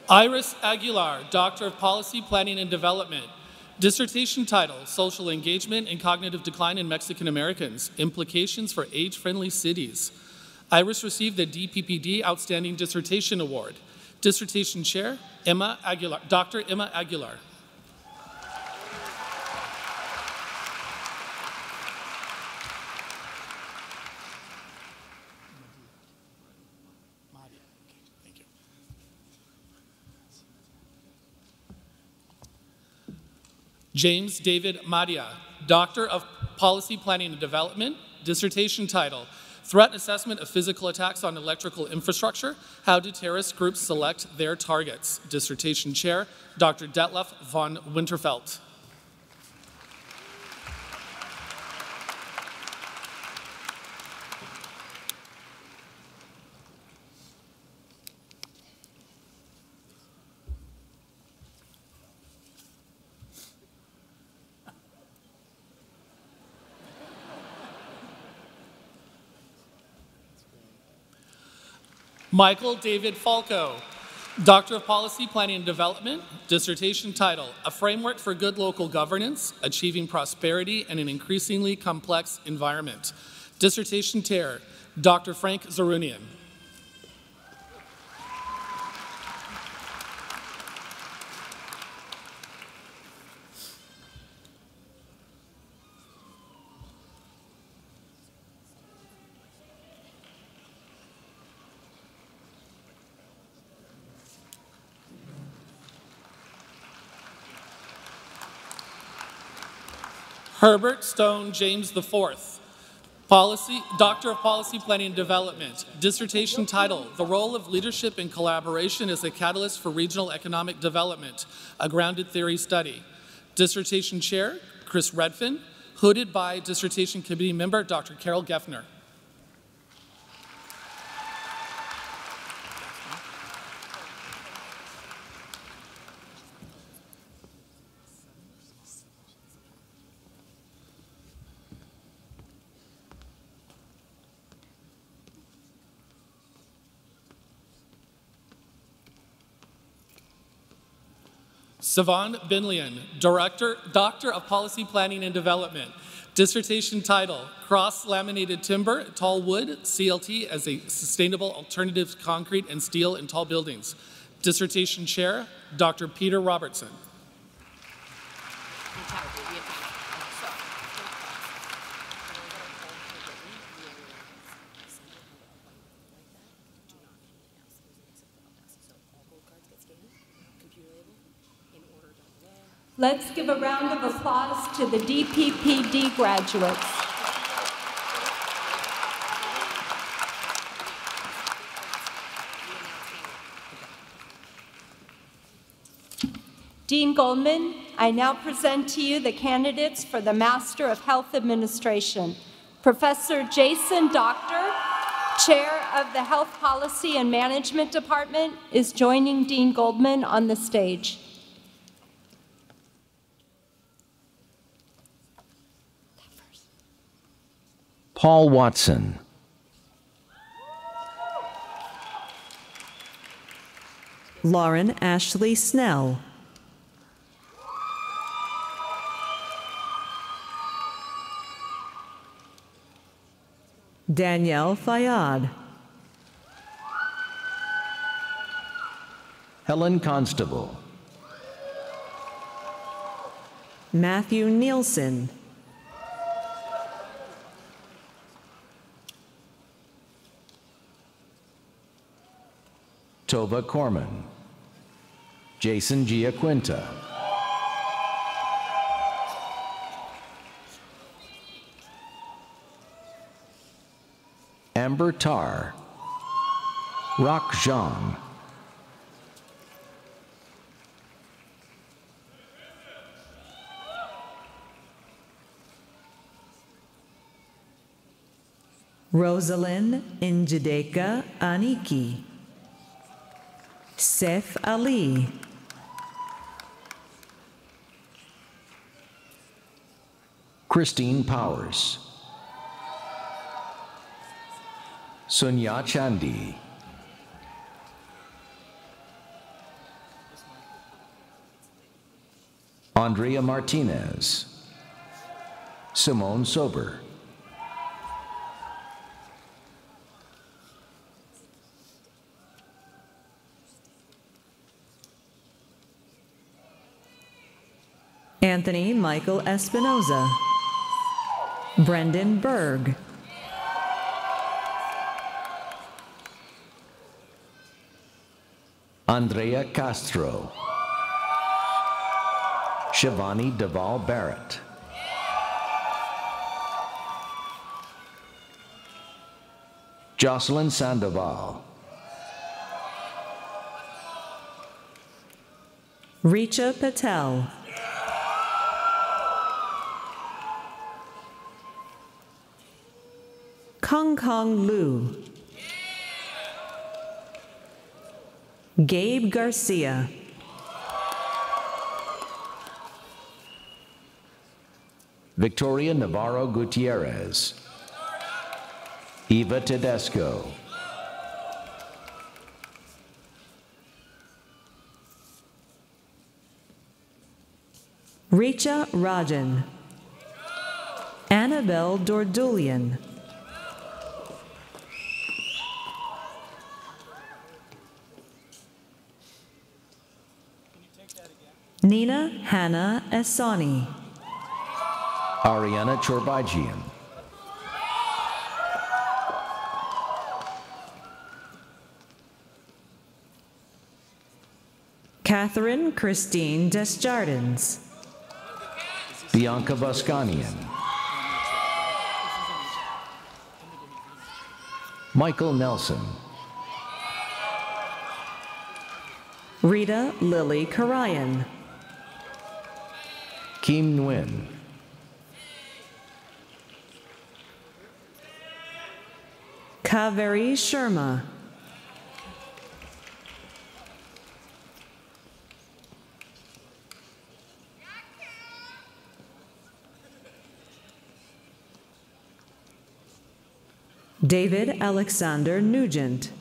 Iris Aguilar, Doctor of Policy Planning and Development. Dissertation title, Social Engagement and Cognitive Decline in Mexican Americans, Implications for Age-Friendly Cities. Iris received the DPPD Outstanding Dissertation Award. Dissertation chair, Emma Aguilar, Dr. Emma Aguilar. James David Madia, Doctor of Policy Planning and Development, dissertation title, Threat Assessment of Physical Attacks on Electrical Infrastructure, How do Terrorist Groups Select Their Targets? Dissertation Chair, Dr. Detlof von Winterfeldt. Michael David Falco, Doctor of Policy Planning and Development, dissertation title, A Framework for Good Local Governance, Achieving Prosperity in an Increasingly Complex Environment. Dissertation chair, Dr. Frank Zerunyan. Herbert Stone James IV, Policy, Doctor of Policy Planning and Development, dissertation title, The Role of Leadership and Collaboration as a Catalyst for Regional Economic Development, a Grounded Theory Study. Dissertation chair, Chris Redfearn, hooded by dissertation committee member, Dr. Carol Geffner. Savan Binlian, Director, Doctor of Policy Planning and Development. Dissertation title, Cross-Laminated Timber, Tall Wood, CLT as a Sustainable Alternative to Concrete and Steel in Tall Buildings. Dissertation Chair, Dr. Peter Robertson. Let's give a round of applause to the DPPD graduates. Dean Goldman, I now present to you the candidates for the Master of Health Administration. Professor Jason Doctor, Chair of the Health Policy and Management Department, is joining Dean Goldman on the stage. Paul Watson. Lauren Ashley Snell. Danielle Fayad. Helen Constable. Matthew Nielsen. Tova Corman. Jason Giaquinta. Amber Tar. Rock Zhang. Rosalind Njideka Aniki. Seth Ali. Christine Powers. Sunya Chandi. Andrea Martinez. Simone Sober. Anthony Michael Espinoza. Brendan Berg. Andrea Castro. Shivani Deval Barrett. Jocelyn Sandoval. Richa Patel. Kong Kong Lu. Gabe Garcia. Victoria Navarro Gutierrez. Eva Tedesco. Richa Rajan. Annabelle Dordulian. Nina Hannah Esani. Ariana Chorbajian. Catherine Christine Desjardins. Bianca Voskanian. Michael Nelson. Rita Lily Karayan. Kim Nguyen. Kaveri Sharma. David Alexander Nugent.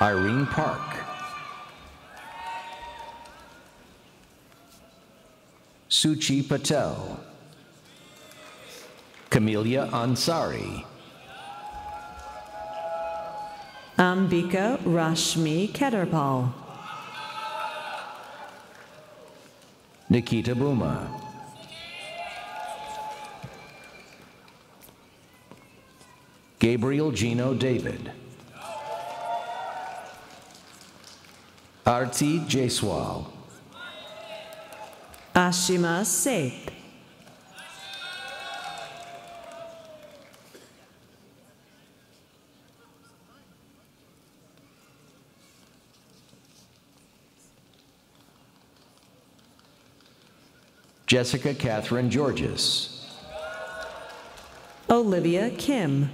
Irene Park. Suchi Patel. Camelia Ansari. Ambika Rashmi Ketterpal. Nikita Buma. Gabriel Gino David. Arti Jaiswal. Ashima Seth. Jessica Catherine Georges. Olivia Kim.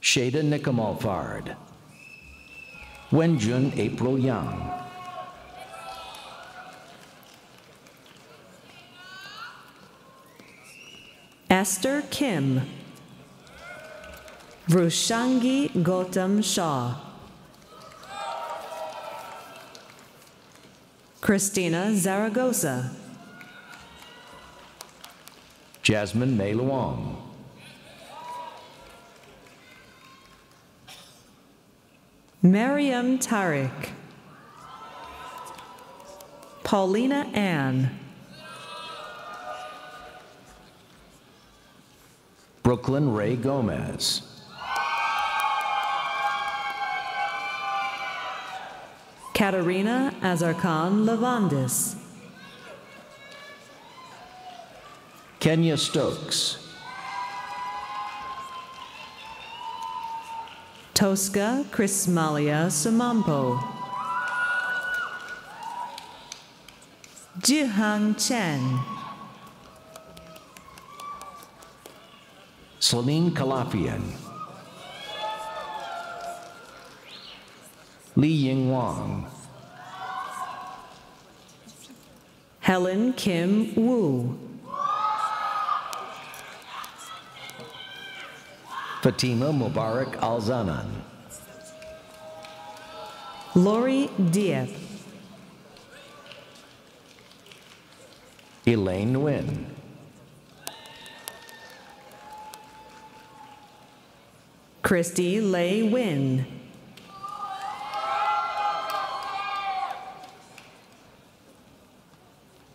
Shada Nicomalfard. Wenjun April Yang. Esther Kim. Vrushangi Gautam Shah. Christina Zaragoza. Jasmine Mei Luong. Mariam Tariq. Paulina Ann. Brooklyn Ray Gomez. Katerina Azarkan Lavandis. Kenya Stokes. Tosca Krismalia Sumampo. Jihang Chen. Celine Calafian. Li Ying Wang. Helen Kim Wu. Fatima Mubarak Alzanan. Lori Diep. Elaine Nguyen. Christy Lei Win.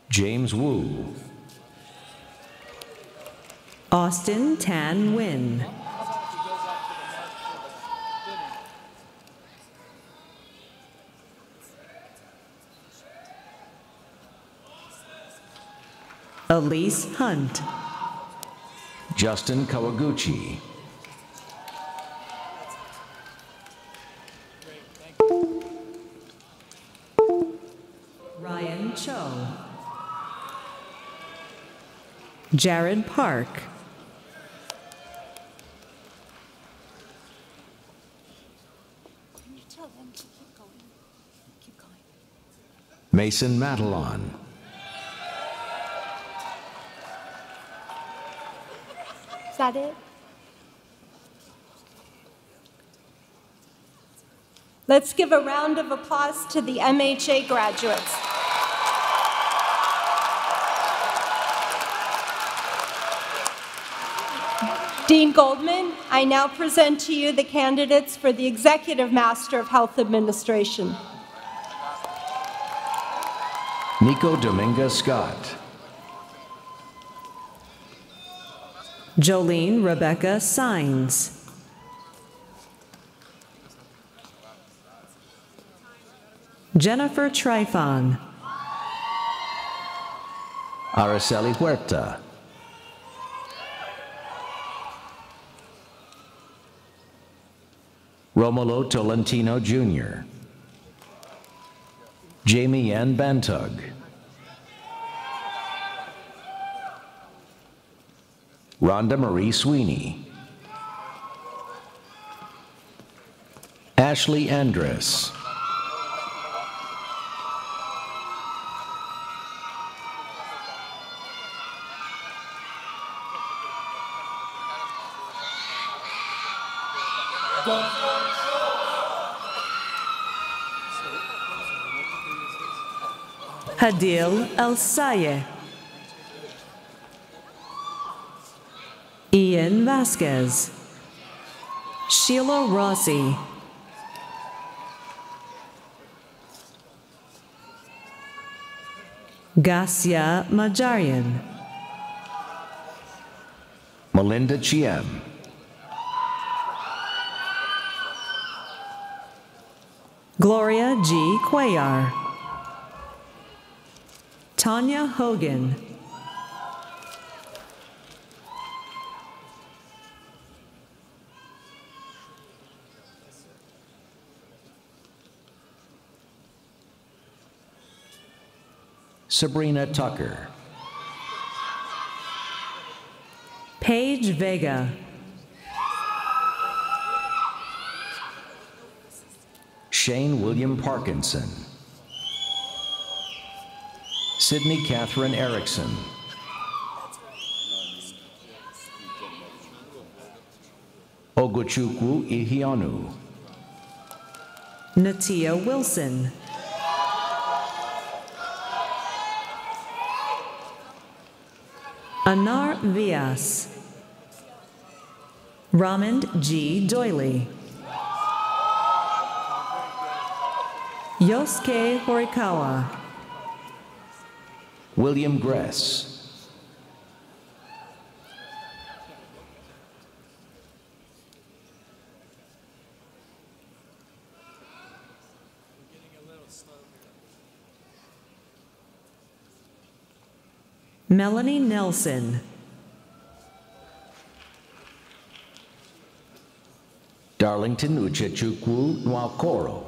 James Wu. Austin Tan Win. Elise Hunt. Justin Kawaguchi. Ryan Cho. Jared Park. Mason Matalon. Is that it? Let's give a round of applause to the MHA graduates. Dean Goldman, I now present to you the candidates for the Executive Master of Health Administration. Nico Dominguez Scott. Jolene Rebecca Sines. Jennifer Trifon. Araceli Huerta. Romulo Tolentino Jr. Jamie Ann Bantug. Rhonda Marie Sweeney. Ashley Andress. Hadil El Sayeh. Ian Vasquez. Sheila Rossi. Gassia Majarian. Melinda Chiem. Gloria G. Cuellar. Tanya Hogan. Sabrina Tucker. Paige Vega. Shane William Parkinson. Sydney Catherine Erickson. Ogochukwu Ihionu. Natia Wilson. Anar Vias. Ramand G. Doily. Yosuke Horikawa. William Gress. Melanie Nelson. Darlington Uchechukwu Nwakoro.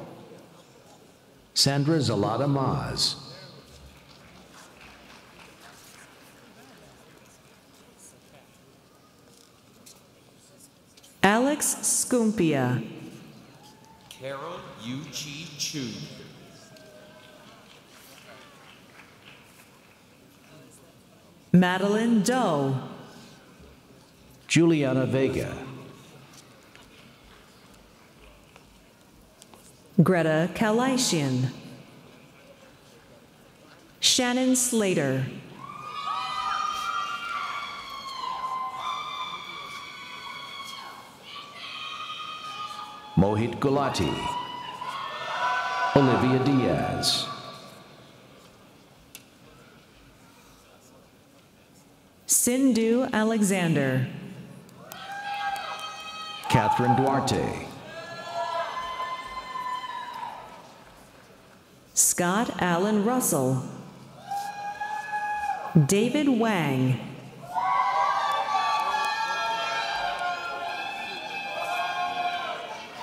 Sandra Zalata Maz. Alex Scumpia. Carol Yuchi Chu. Madeline Doe. Juliana Vega. Greta Kalaishian. Shannon Slater. Mohit Gulati. Olivia Diaz. Sindhu Alexander. Catherine Duarte. Scott Allen Russell. David Wang.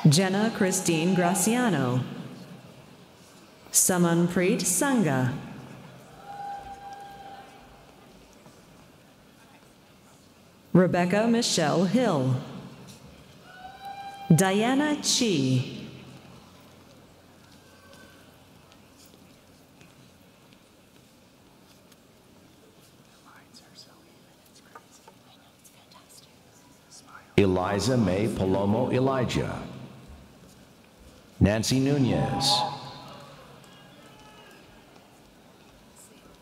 Jenna Christine Graciano. Samanpreet Sangha. Rebecca Michelle Hill. Diana Chi. Eliza May Palomo Elijah. Nancy Nunez.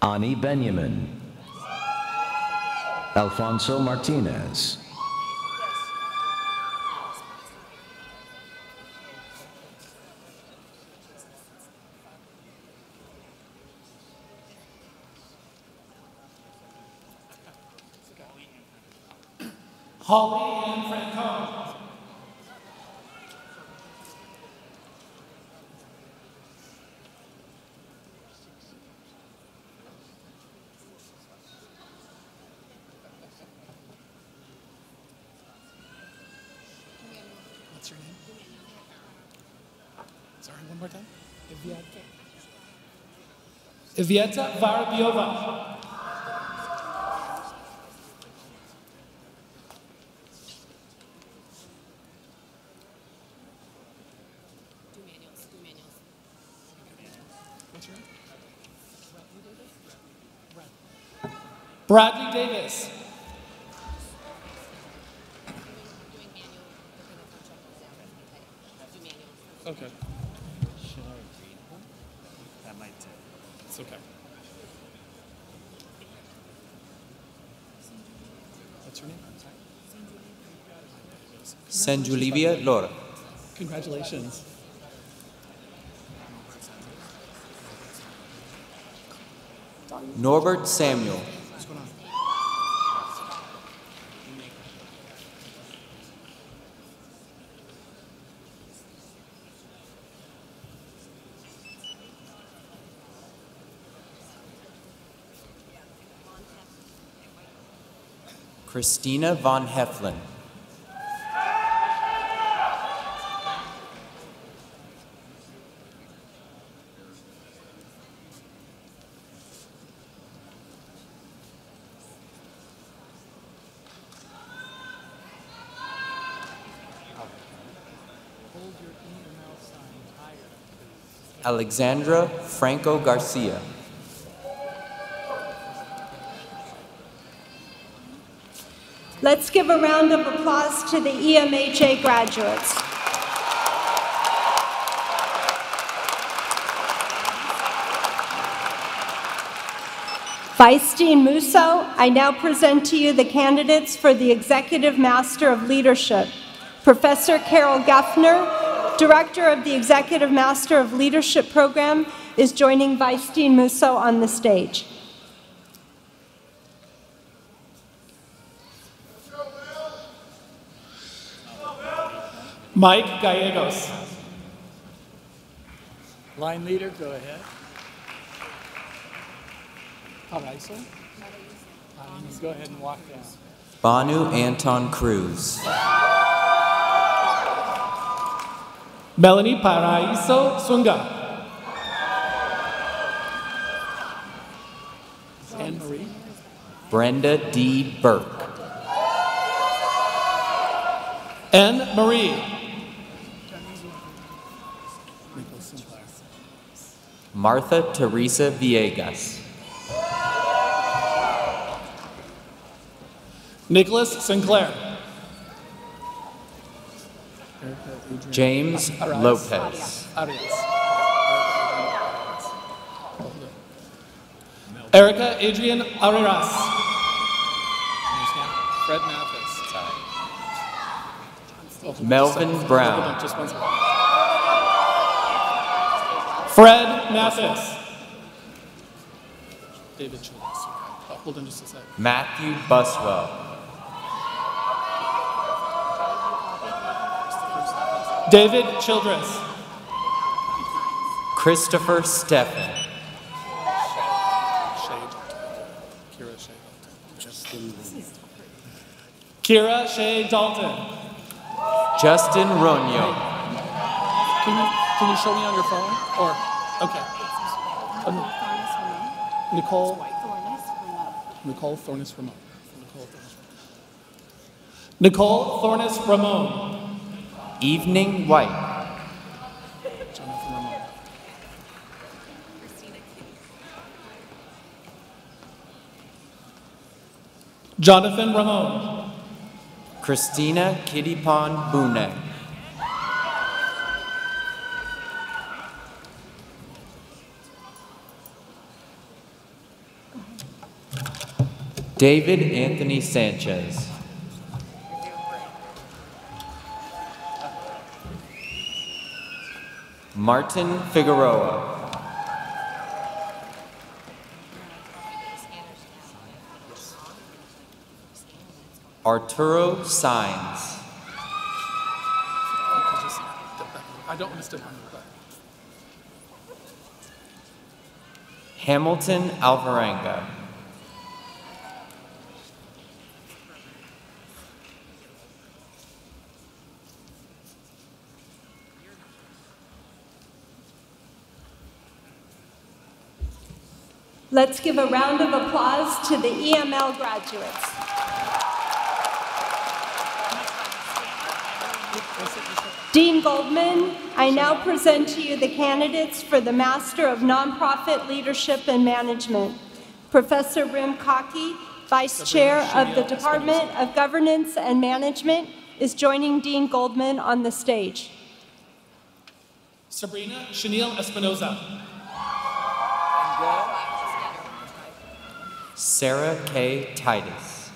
Ani Benjamin. Alfonso Martinez. Holly Ann Franco. What's your name? Sorry, one more time. Ivieta. Your name? Bradley Davis. Okay. Should I read one? That might do. It's okay. What's your name? I'm sorry. Sanjulivia Lora. Congratulations. Norbert Samuel. What's going on? Christina von Heflin. Alexandra Franco Garcia. Let's give a round of applause to the EMHA graduates. Vice Dean Musso, I now present to you the candidates for the Executive Master of Leadership. Professor Carol Geffner, Director of the Executive Master of Leadership Program, is joining Vice Dean Musso on the stage. Mike Gallegos. Line leader, go ahead. Paraiso. Go ahead and walk down. Banu Anton Cruz. Melanie Paraiso Sunga. Anne Marie. Brenda D. Burke. Anne Marie. Martha Teresa Villegas. Nicholas Sinclair. James Lopez. Erica Adrian Arias. Fred Mathis. Melvin Brown. just one second. Fred Mathis. David Childress. Oh, hold on just a sec. Matthew Buswell. David Childress. Christopher Steffen. Kira Shea Dalton. Justin Ronio. Can you, can you show me on your phone? Or, okay. Um, Nicole. Nicole Thornis Ramon. Nicole Thornis Ramon. Nicole Thornis Ramon. Evening White. Jonathan Ramon. Christina Kittipon Bune. David Anthony Sanchez. Martin Figueroa. Arturo Sines. I don't want to step on your butt. Hamilton Alvarenga. Let's give a round of applause to the EML graduates. Dean Goldman, I now present to you the candidates for the Master of Nonprofit Leadership and Management. Professor Rim Kaki, Vice Chair of the Department of Governance and Management, is joining Dean Goldman on the stage. Sabrina Chanel Espinoza. Sarah K. Titus.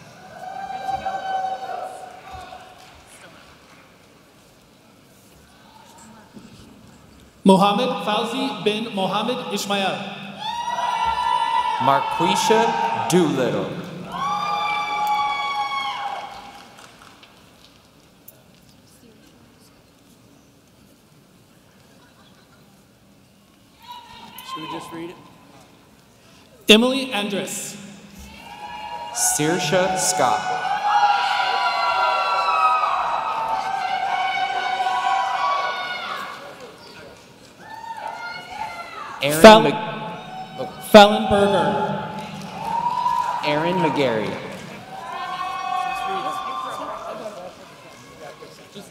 Mohammed Fauzi bin Mohammed Ismail. Marquisha Doolittle. Should we just read it? Emily Andrus. Saoirse Scott. Aaron, Fal- Mc- oh. Fallon Berger. Aaron McGarry. Just,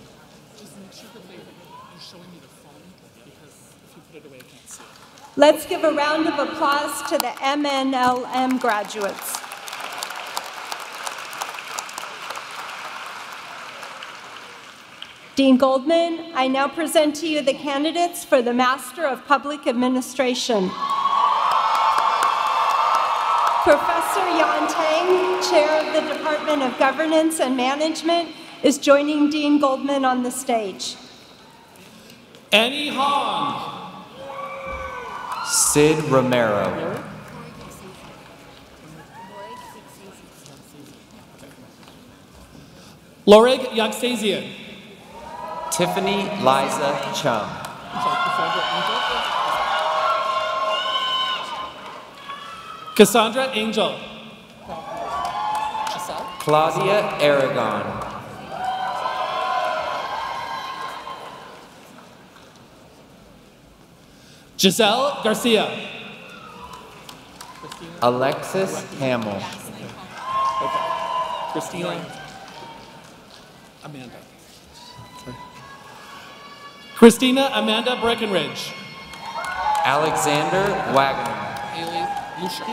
just make sure that they, you're showing me the phone because if you put it away, I can't see it. Let's give a round of applause to the MNLM graduates. Dean Goldman, I now present to you the candidates for the Master of Public Administration. Professor Yan Tang, Chair of the Department of Governance and Management, is joining Dean Goldman on the stage. Annie Hong. Sid Romero. Lorig Yaksazian. Tiffany Liza Chum. Cassandra Angel. Cassandra Angel. Giselle. Claudia Aragon. Giselle Garcia. Alexis Hamill. Okay. Christina. Amanda. Christina Amanda Breckenridge. Alexander Wagner. Haley Lucia.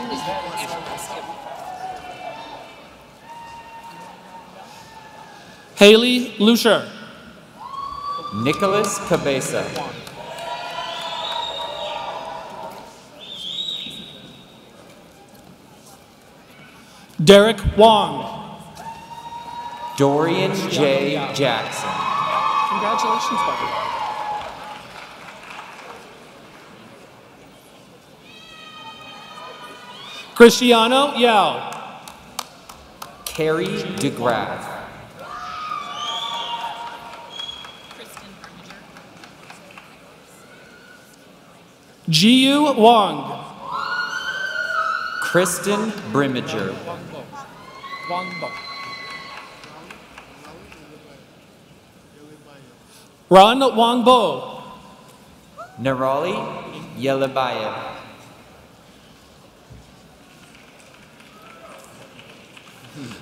Haley Lucier. Nicholas Cabeza. Derek Wong. Dorian J. Jackson. Congratulations, buddy. Cristiano Yao. Carrie DeGraff. Jiu Wang. Kristen Brimager. Ron Wangbo. Nerali Yelabayev.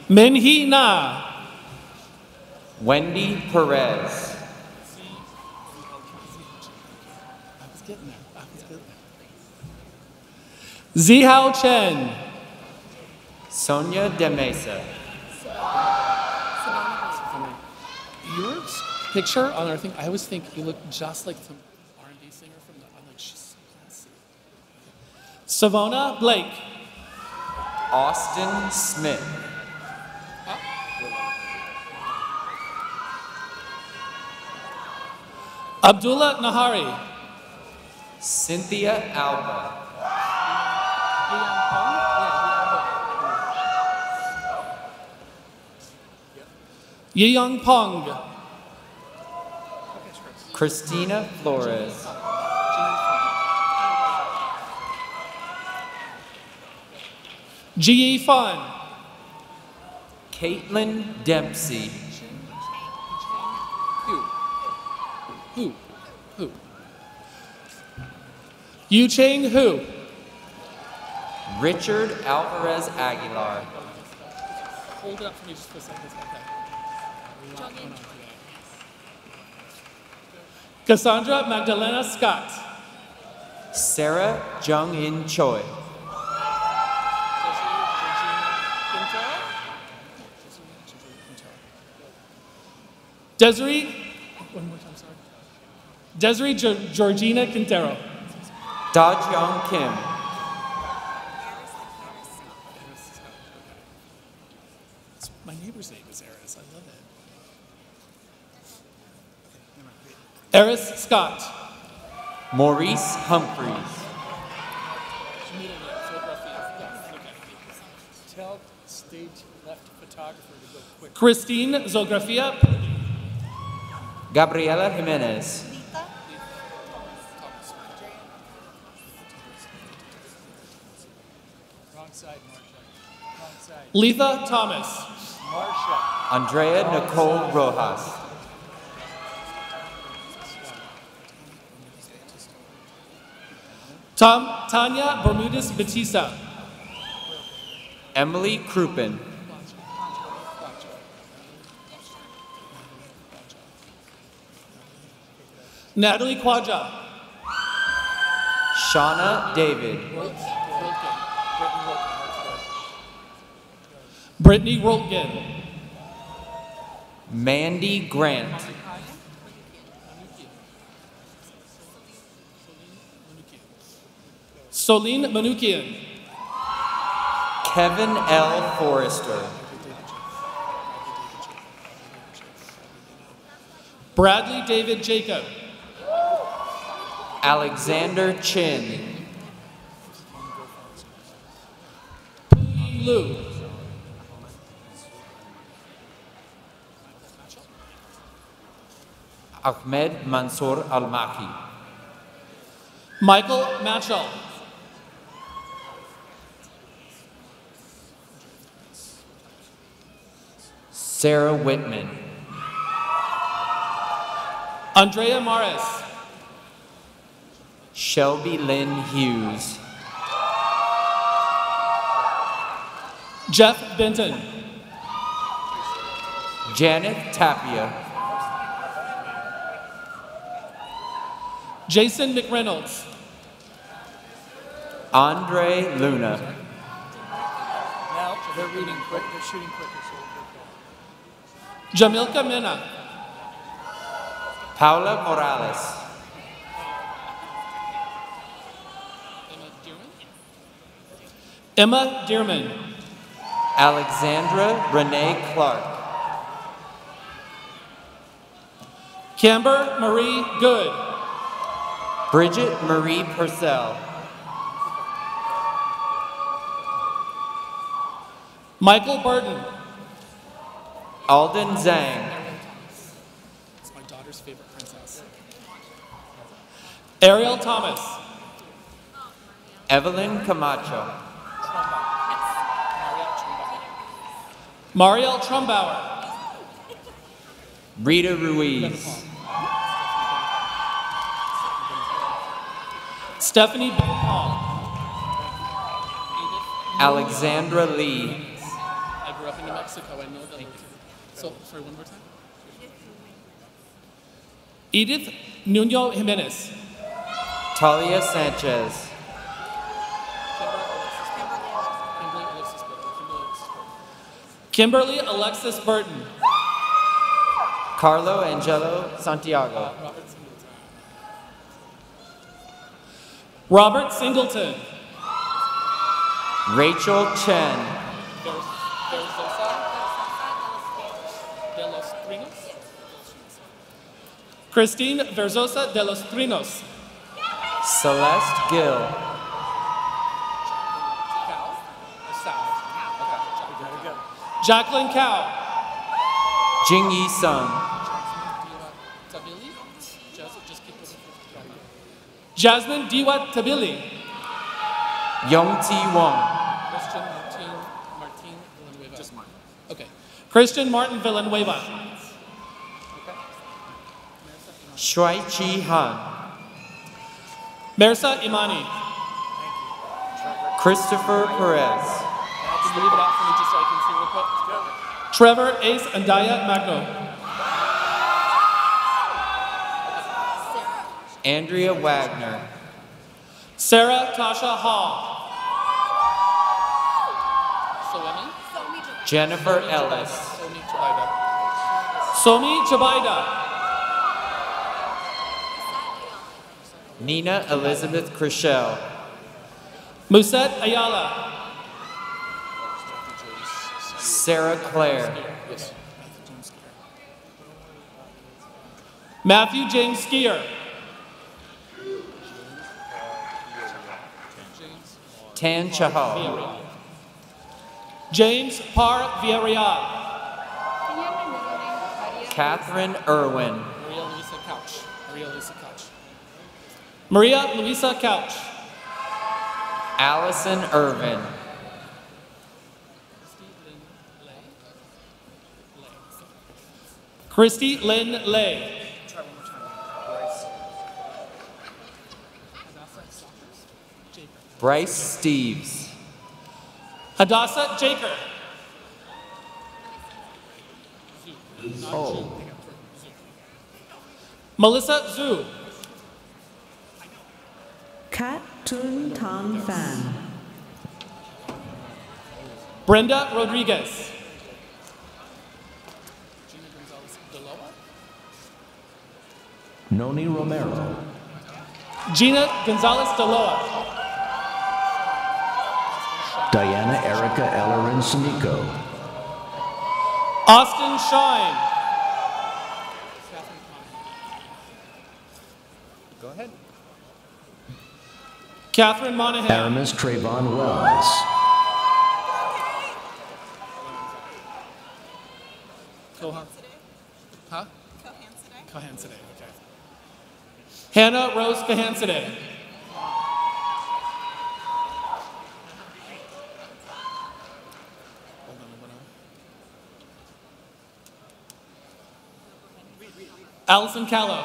Minhee Na, Wendy Perez. Zihao Chen, Sonia De Mesa. Your picture on our thing, I always think you look just like some R&B singer from the. I'm like, she's so classy. Savona Blake, Austin Smith. Abdullah Nahari, Cynthia Alba. Yeyoung Pong, Christina Flores. Ji Fun. Caitlin Dempsey. Who? Who? Yu Chang Hu, Richard Alvarez Aguilar. Hold it up for me just for a second. Okay. Cassandra Magdalena Scott, Sarah Jung In Choi. Desiree, one more time. Desiree Geor- Georgina Quintero, Da Jung Kim. My neighbor's name is Eris. I love it. Eris Scott. Maurice Humphreys. Tell stage left photographer to go quick. Christine Zografia. Gabriela Jimenez. Wrong side, Marsha. Wrong side. Letha Thomas. Marsha. Andrea Nicole Rojas. Tom, Tanya Bermudez Batista. Emily Krupin. Natalie Quadra. Shauna David. Brittany Roltgen. Mandy Grant. Soline Manukian. Kevin L. Forrester. Bradley David Jacob. Alexander Chin. Lou. Ahmed Mansour Al Maki. Michael Matchell. Sarah Whitman. Andrea Morris. Shelby Lynn Hughes. Jeff Benton. Janet Tapia. Jason McReynolds. Andre Luna. Now they're reading quick. They're shooting quick. Jamilka Mena. Paula Morales. Emma Dearman. Alexandra Renee Clark. Camber Marie Good. Bridget Marie Purcell. Michael Burton. Alden Zhang. It's my daughter's favorite princess. Ariel Thomas. Evelyn Camacho. Mariel Trumbauer. Rita Ruiz. Stephanie Paul. Alexandra Lee. I grew up in New Mexico. I know that. So, sorry, one more time. Edith Nuno Jimenez. Talia Sanchez. Kimberly Alexis Burton. Carlo Angelo Santiago. Robert Singleton. Rachel Chen. Christine Verzosa de los Trinos. Celeste Gill. Jacqueline Cow. Jingyi Sun. Jasmine Diwa Tabili. Yong Ti Wong. Christian Martin Martin Villanueva. Just Martin. Okay. Christian Martin Villanueva. Shui Chi Han. Mersa Imani. Christopher Perez. Leave it out for me just so I can see real quick. Trevor Ace Andaya Magno. Andrea Wagner. Sarah Tasha Hall. Jennifer Ellis. Somi Chabaida. Nina Elizabeth Chriselle. Muset Ayala. Sarah Claire. Matthew James Skier. Tan Chahal. James Par Villarreal. Catherine Irwin. Maria Luisa Couch. Maria Luisa Couch. Maria Luisa Couch. Allison Irvin. Christy Lynn Lay. Bryce Steves. Hadassah Jaker. Oh. Melissa Zhu. Kat Tun Tan Fan. Brenda Rodriguez. Noni Romero. Gina Gonzalez Deloa. Diana Erica Ellerin Sanico. Austin Shine. Go ahead. Catherine Monahan. Aramis Trayvon Wells. Kohan. Huh? Kohanside. Okay. Hannah Rose Kohanside. Allison Callow.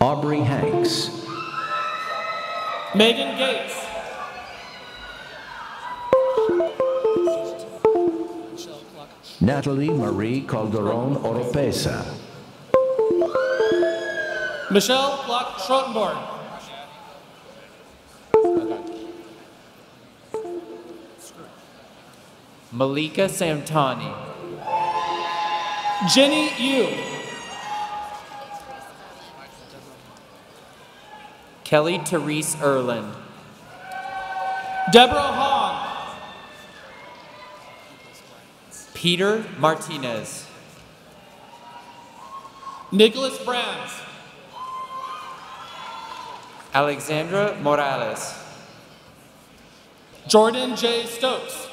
Aubrey Hanks. Megan Gates. Natalie Marie Calderon Oropesa. Michelle Block Schrotenborg. Malika Samtani. Jenny Yu. Kelly Therese Erland. Deborah Hong. Peter Martinez. Nicholas Brands. Alexandra Morales. Jordan J. Stokes.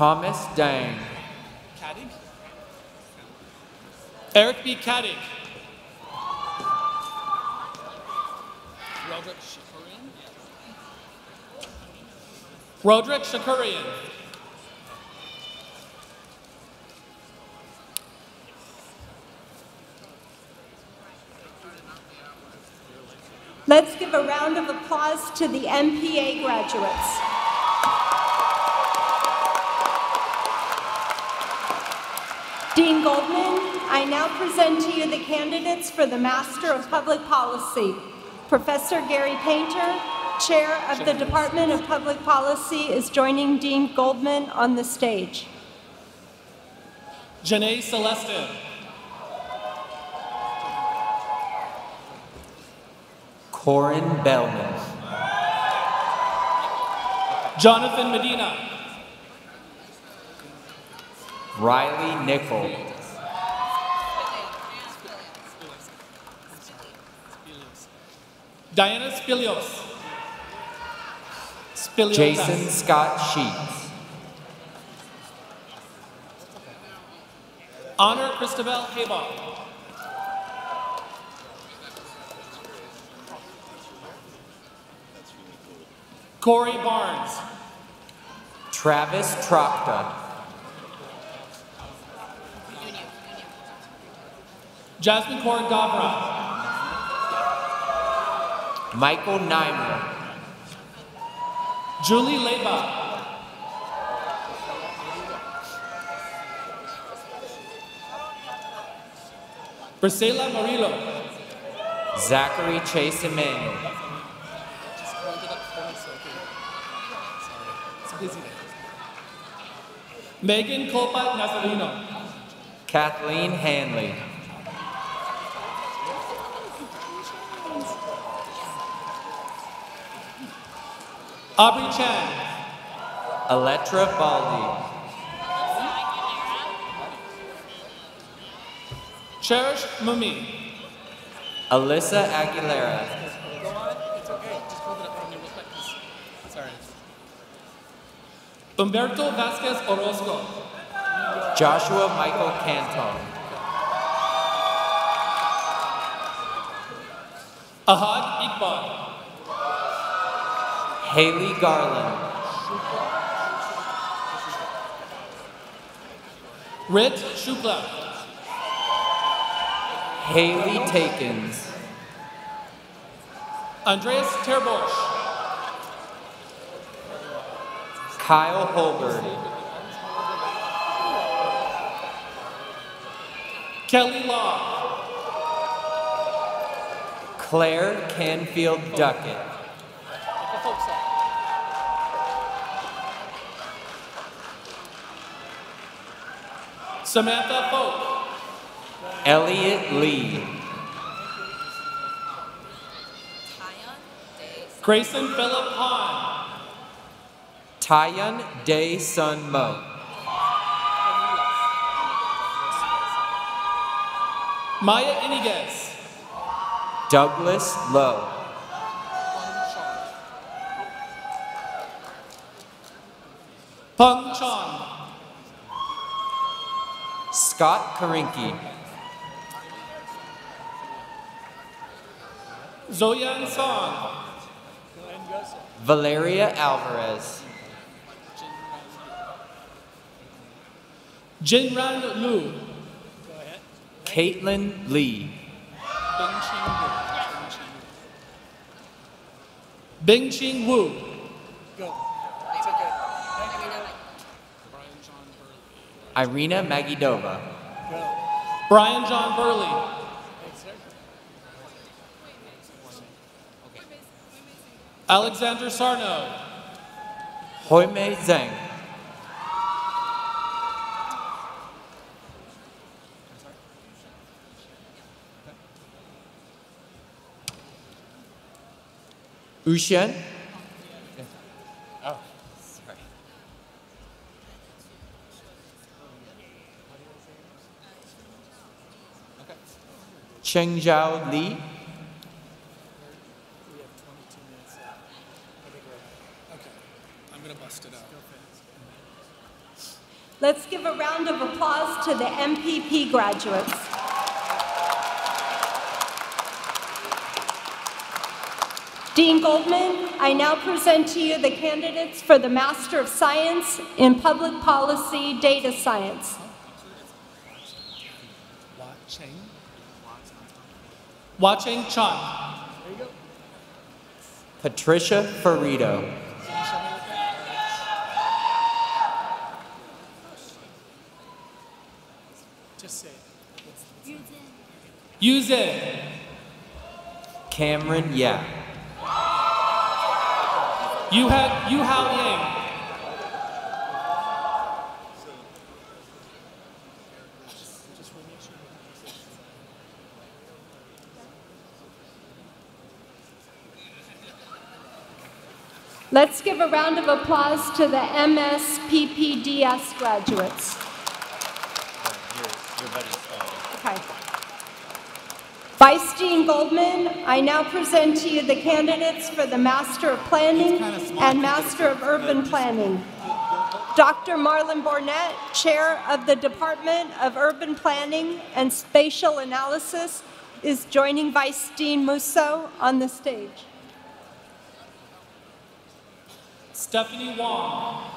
Thomas Dang, Caddick? Eric B. Caddick. Roderick Shakurian. Roderick Shakurian. Let's give a round of applause to the MPA graduates. Dean Goldman, I now present to you the candidates for the Master of Public Policy. Professor Gary Painter, Chair of the Department of Public Policy, is joining Dean Goldman on the stage. Janae Celestin. Corin Bellman. Jonathan Medina. Riley Nickel. Diana Spilios. Spilios. Jason Scott Sheets. Honor Christabel Haybaugh. Corey Barnes. Travis Trocta. Jasmine Kaur Gavra. Michael Neimer. Julie Leba. Brisela Murillo. Zachary Chase Emmanuel. Megan Colpat Nazarino. Kathleen Hanley. Aubrey Chan. Elettra Baldi. Cherish Mumi. Alyssa Aguilera. Humberto Vasquez Orozco. Joshua Michael Canton. Ahad Iqbal. Haley Garland. Rit Shukla. Haley Takens. Andreas Terbosch. Kyle Holberg. Kelly Law. Claire Canfield Duckett. Samantha Folk. Elliot Lee. Grayson Philip Hahn. Tyan Day Sun Mo. Maya Iniguez. Douglas Lowe. Peng Chong. Scott Karinke. Zoyan Song. Valeria Alvarez. Jinran Lu. Caitlin Lee. Bing Ching Wu. Irina Magidova. Brian John Burley. Alexander Sarno. Hoime Zhang. Ushen. Oh, sorry. Li. Bust it out. Let's give a round of applause to the MPP graduates. Dean Goldman, I now present to you the candidates for the Master of Science in Public Policy Data Science. Wacheng Chan. Patricia Ferrito. Just say it. Use it. Cameron Yap. You had you Hao Yang. Let's give a round of applause to the MSPPDS graduates. Okay. Vice Dean Goldman, I now present to you the candidates for the Master of Planning and Master of Urban Planning. Dr. Marlon Boarnet, Chair of the Department of Urban Planning and Spatial Analysis, is joining Vice Dean Musso on the stage. Stephanie Wong.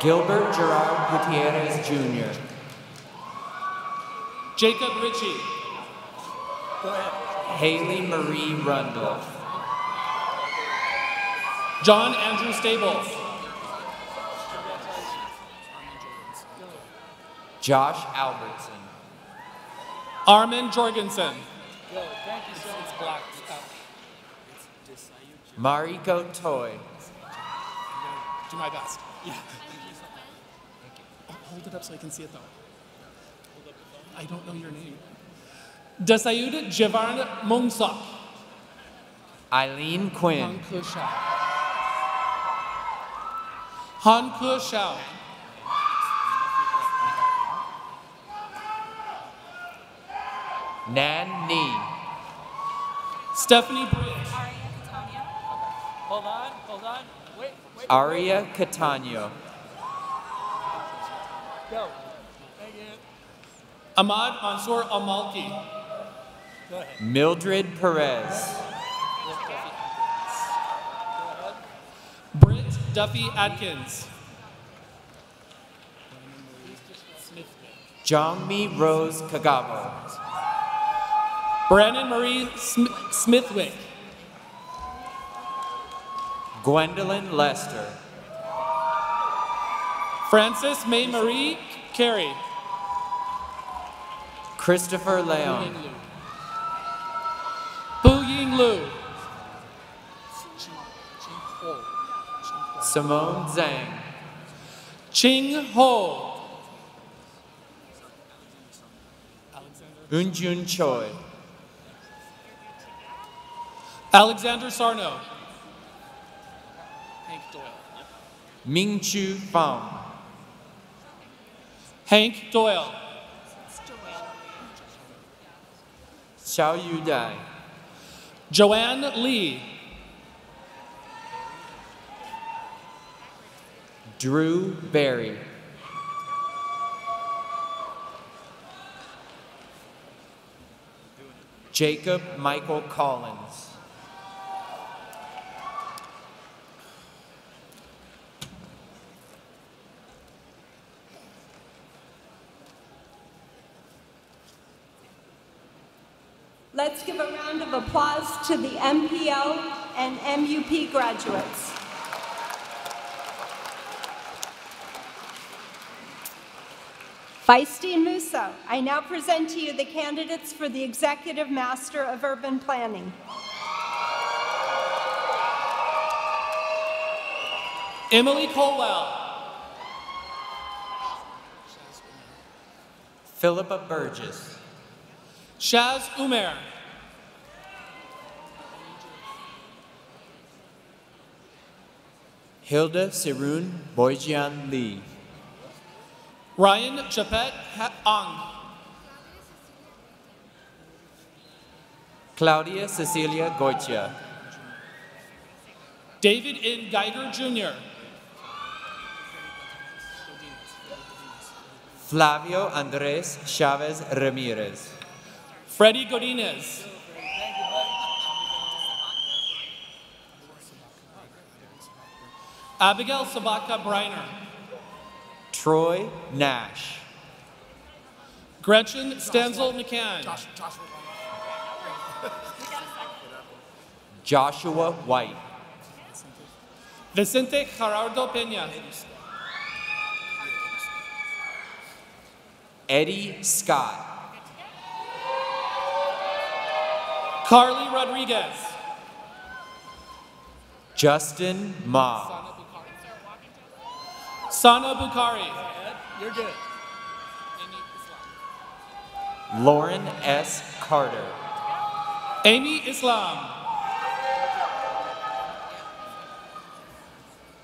Gilbert Gerard Gutierrez Jr. Jacob Ritchie. Haley Marie Rundle. John Andrew Stables. Josh Albertson. Armin Jorgensen. It's blacked out. Mariko Toy. Do my best. Yeah. Oh, Hold it up so I can see it though. I don't know your name. Dasayud Javan Mungsak. Eileen Quinn. Han Ke Shao. Han Ke Nan Nee. Stephanie Bridge. Hold on, hold on. Wait, wait. Aria Catano. Go. Thank you. Ahmad Mansour Amalki. Go ahead. Mildred Perez. Britt Duffy Atkins. Jongmi Rose Kagabo. Brandon Marie Sm- Smithwick. Gwendolyn Lester. Frances May Marie Carey. Christopher Leon. Bu Ying Lu. Simone Zhang. Ching Ho. Unjun Choi. Alexander Sarno. Hank Doyle. Ming Chu Fong. Hank Doyle. Xiao Yu Dai. Joanne Lee. Drew Barry. Jacob Michael Collins. Let's give a round of applause to the MPO and MUP graduates. Vice Dean Musso, I now present to you the candidates for the Executive Master of Urban Planning. Emily Colwell. Philippa Burgess. Shaz Umer. Hilda Sirun Boyjian Lee. Ryan Chapet Ha- Ang. Claudia Cecilia Goitia. David N. Geiger Jr. Flavio Andres Chavez Ramirez. Freddie Godinez. Abigail Sabaka Briner. Troy Nash. Gretchen Stenzel McCann. Joshua White. Vicente Gerardo Peña. Eddie Scott. Carly Rodriguez. Justin Ma. Sana Bukhari. You're good. Lauren S. Carter. Amy Islam.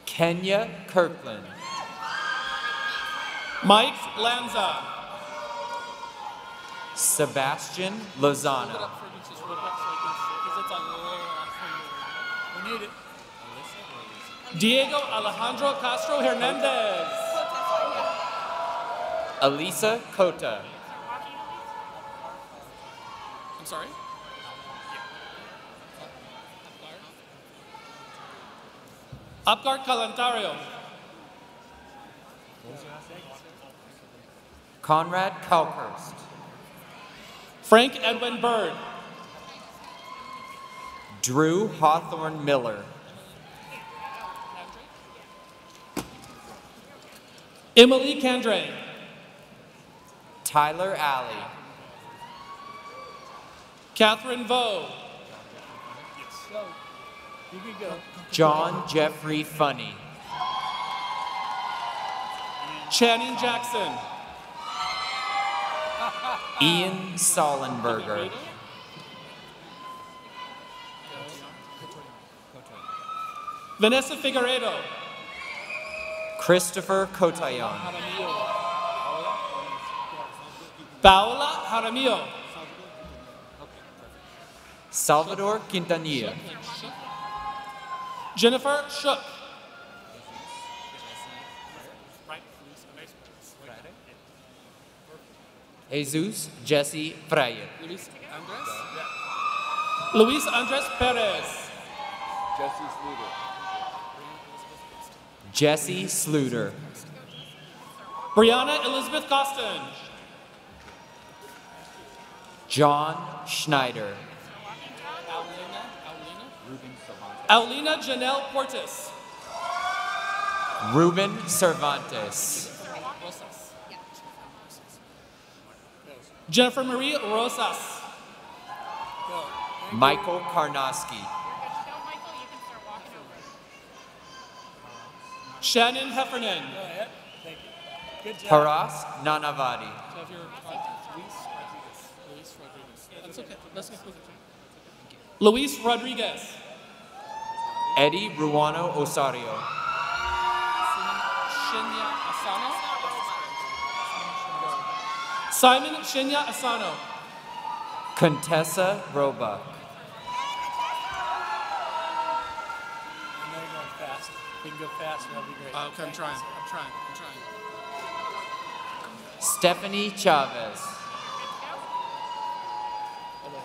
Kenya Kirkland. Mike Lanza. Sebastian Lozano. We need it. Diego Alejandro Castro Hernandez. Elisa Cota. I'm sorry? Apgar Calantario. Conrad Kalkhurst. Frank Edwin Bird. Drew Hawthorne Miller. Emily Kandre. Tyler Alley. Catherine Vo. You can go. John Jeffrey Funny. Channing Jackson. Ian Sollenberger. Vanessa Figueredo. Christopher Cotayon. Paola Jaramillo. Salvador Quintanilla. Jennifer Shook. Jesus Jesse Fryer. Luis Andres? Luis Andres Perez. Jesse Sluter. Brianna Elizabeth Costin. John Schneider. Aulina Janelle Portis. Ruben Cervantes. Jennifer Marie Rosas. Michael Karnowski. Shannon Heffernan. Go ahead. Thank you. Good job. Paras Nanavati. Have your Luis Rodriguez. Luis Rodriguez. That's okay. Let's get Luis Rodriguez. Eddie Ruano Osario. Shinya Asano. Simon Shinya Asano. Contessa Roebuck. I know you're going fast. If you can go faster, that'll be great. okay, I'm trying. I'm trying. I'm trying. Stephanie Chavez. Hold on.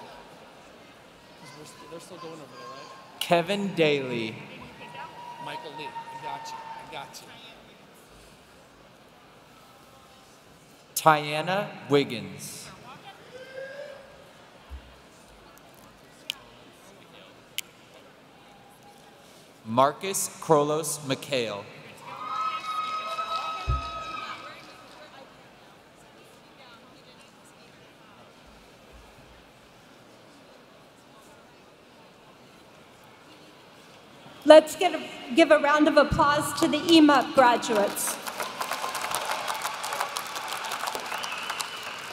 'Cause we're st- they're still going over there, right? Kevin Daly. Michael Lee. I got you. I got you. Tiana Wiggins. Marcus Krolos McHale. Let's get a, give a round of applause to the EMUP graduates.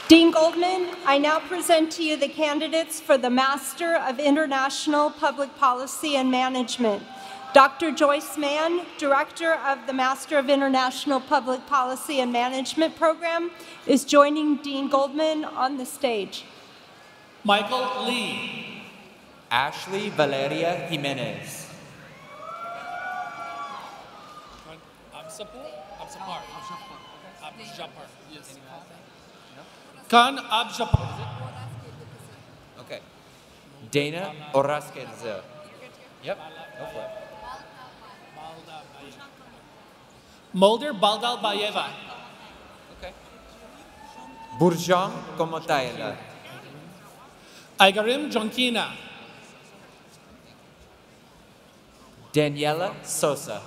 Dean Goldman, I now present to you the candidates for the Master of International Public Policy and Management. Dr. Joyce Mann, Director of the Master of International Public Policy and Management program, is joining Dean Goldman on the stage. Michael Lee. Ashley Valeria Jimenez. Absapur? Absapar. Abjapar. Khan Abjapar. Okay. Dana Orasqueza. Yep, go for it. Mulder Baldal Bayeva. Okay. Burjan Komotaela. Igarim Jonkina. Daniela Sosa.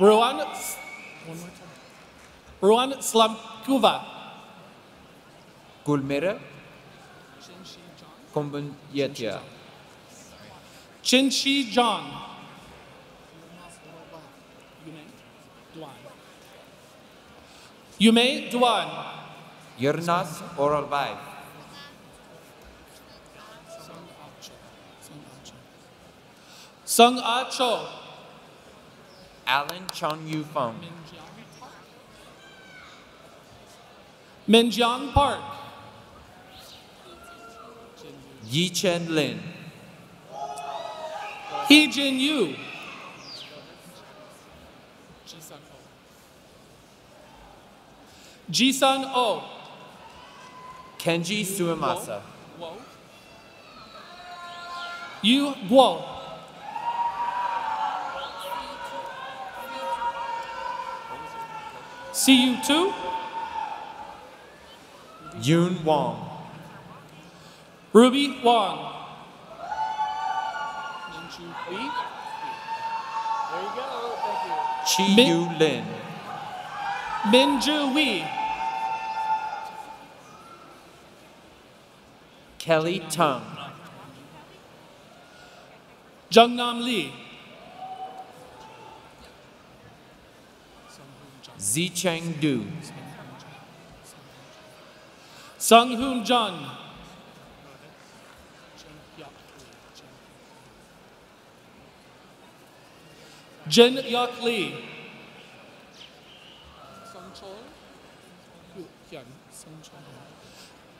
Ruan, one more time. Ruan Slamkuva. Gulmira Kombunyetya. Chinchi John. Yume Duan. Yernas Oralbaev. Sung Ah Cho. Alan Chong Yu Fong. Minjiang Park. Yi Chen Lin. Hee Jin Yu. Jisun O. Kenji Suemasa. Yu Guo. CU2. Yun Wong. Ruby Wong. Chi Min- Yu Lin. Minju Wee. Kelly Tung. Jungnam Lee. Zi Cheng Du. Sung Hoon Jun. Jin Yuk Lee.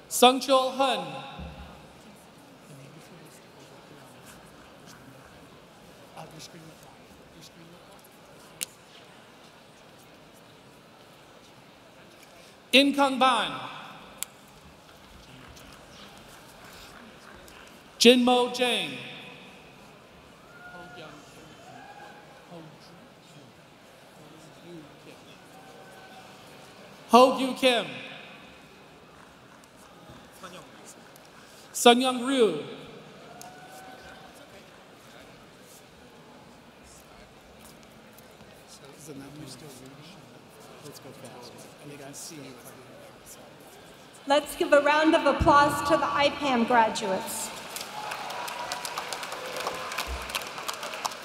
Sung Chul Hun. In Kang Ban. Jin Mo Jang. Ho Yu Kim. Sun Young Ryu. Let's give a round of applause to the IPAM graduates.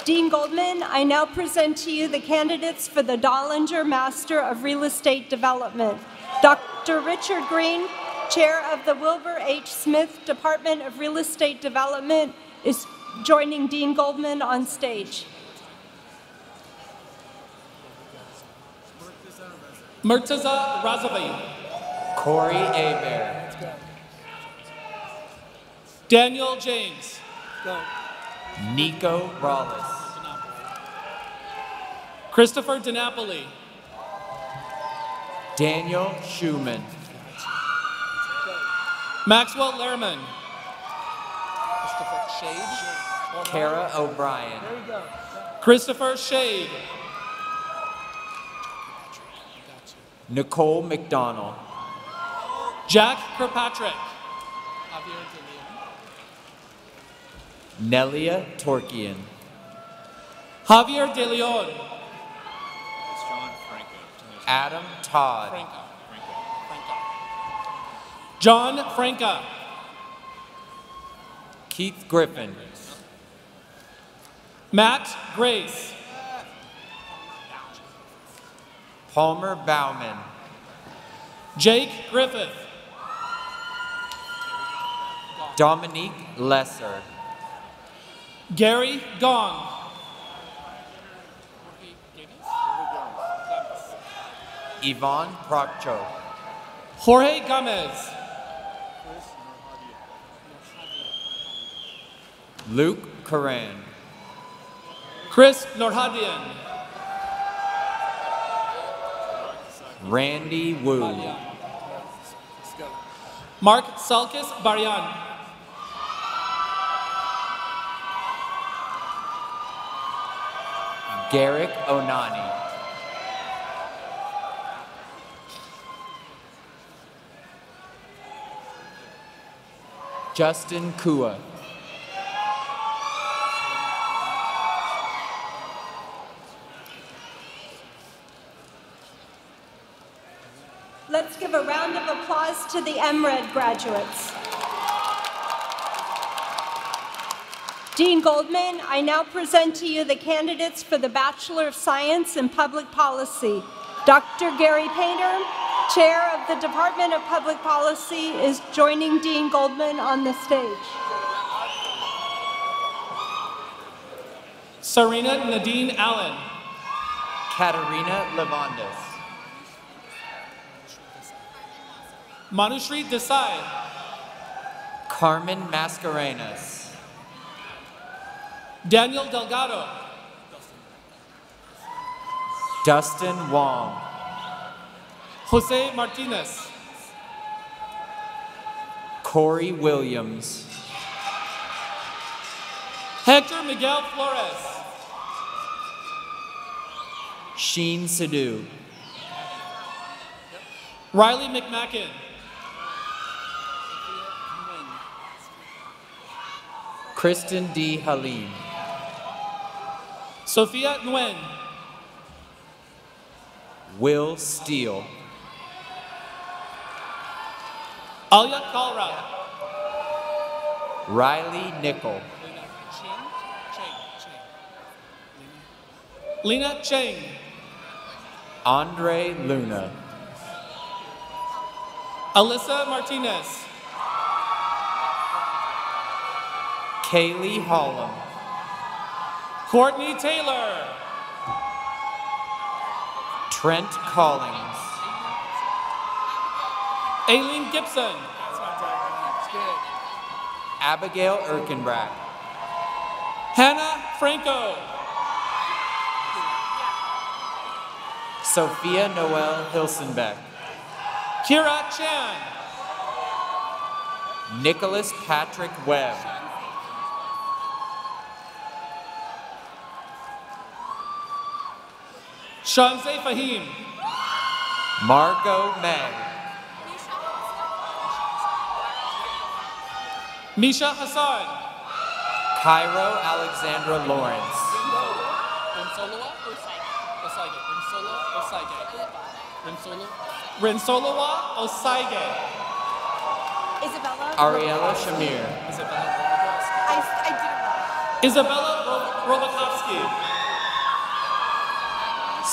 Dean Goldman, I now present to you the candidates for the Dollinger Master of Real Estate Development. Dr. Richard Green, Chair of the Wilbur H. Smith Department of Real Estate Development, is joining Dean Goldman on stage. Murtaza Razavi. Corey Abear. Daniel James. Nico Rawlis. Christopher DiNapoli. Daniel Schumann. Maxwell Lehrman. Kara O'Brien. Christopher Shade. Nicole McDonald. Jack Kirkpatrick. Nelia Torkian. Javier De Leon. Adam Todd. John Franca. Keith Griffin. Matt Grace. Palmer Bauman. Jake Griffith. Dominique Lesser. Gary Gong. Yvonne Proccho. Jorge Gomez. Luke Karan. Chris Norhadian. Randy Wu. Mark Salkis Barian. Garrick Onani. Justin Kua. Let's give a round of applause to the MRED graduates. Dean Goldman, I now present to you the candidates for the Bachelor of Science in Public Policy. Dr. Gary Painter, Chair of the Department of Public Policy, is joining Dean Goldman on the stage. Serena Nadine Allen. Katerina Levandis. Manushri Desai. Carmen Mascarenas. Daniel Delgado. Dustin Wong. Jose Martinez. Corey Williams. Hector Miguel Flores. Sheen Sadu. Riley McMacken. Kristen D. Halim. Sophia Nguyen. Will Steele. Alia Kalra. Riley Nickel. Lena Cheng. Andre Luna. Alyssa Martinez. Kaylee Hollum. Courtney Taylor. Trent Collins. Aileen Gibson. Abigail Erkenbrack. Hannah Franco. Sophia Noel Hilsenbeck. Kira Chan. Nicholas Patrick Webb. Shamse Fahim. Margot Meg. Misha Hassan. Cairo Alexandra Lawrence. Rensolowa Osaige. Isabella? Ariella Shamir. I, I it Isabella Ro- Robakovsky.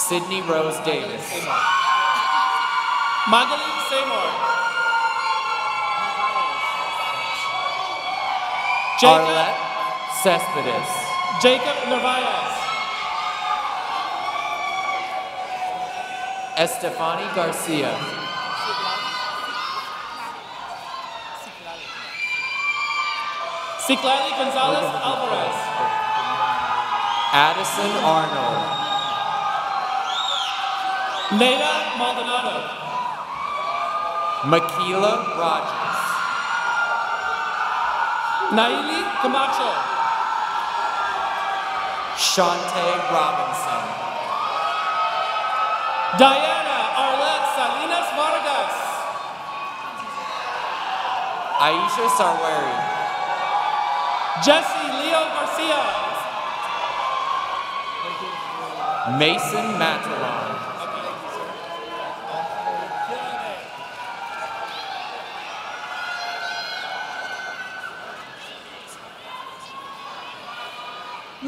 Sydney Rose Davis. Magali Seymour. Jacob, Arlette Cespedes. Jacob Narvaez. Estefani Garcia. Ciclali Gonzalez Alvarez. Addison Arnold. Neda Maldonado. Makila Rogers. Naili Camacho. Shantae Robinson. Diana Arlette Salinas Vargas. Aisha Sarwari. Jesse Leo Garcia. Mason Matalan.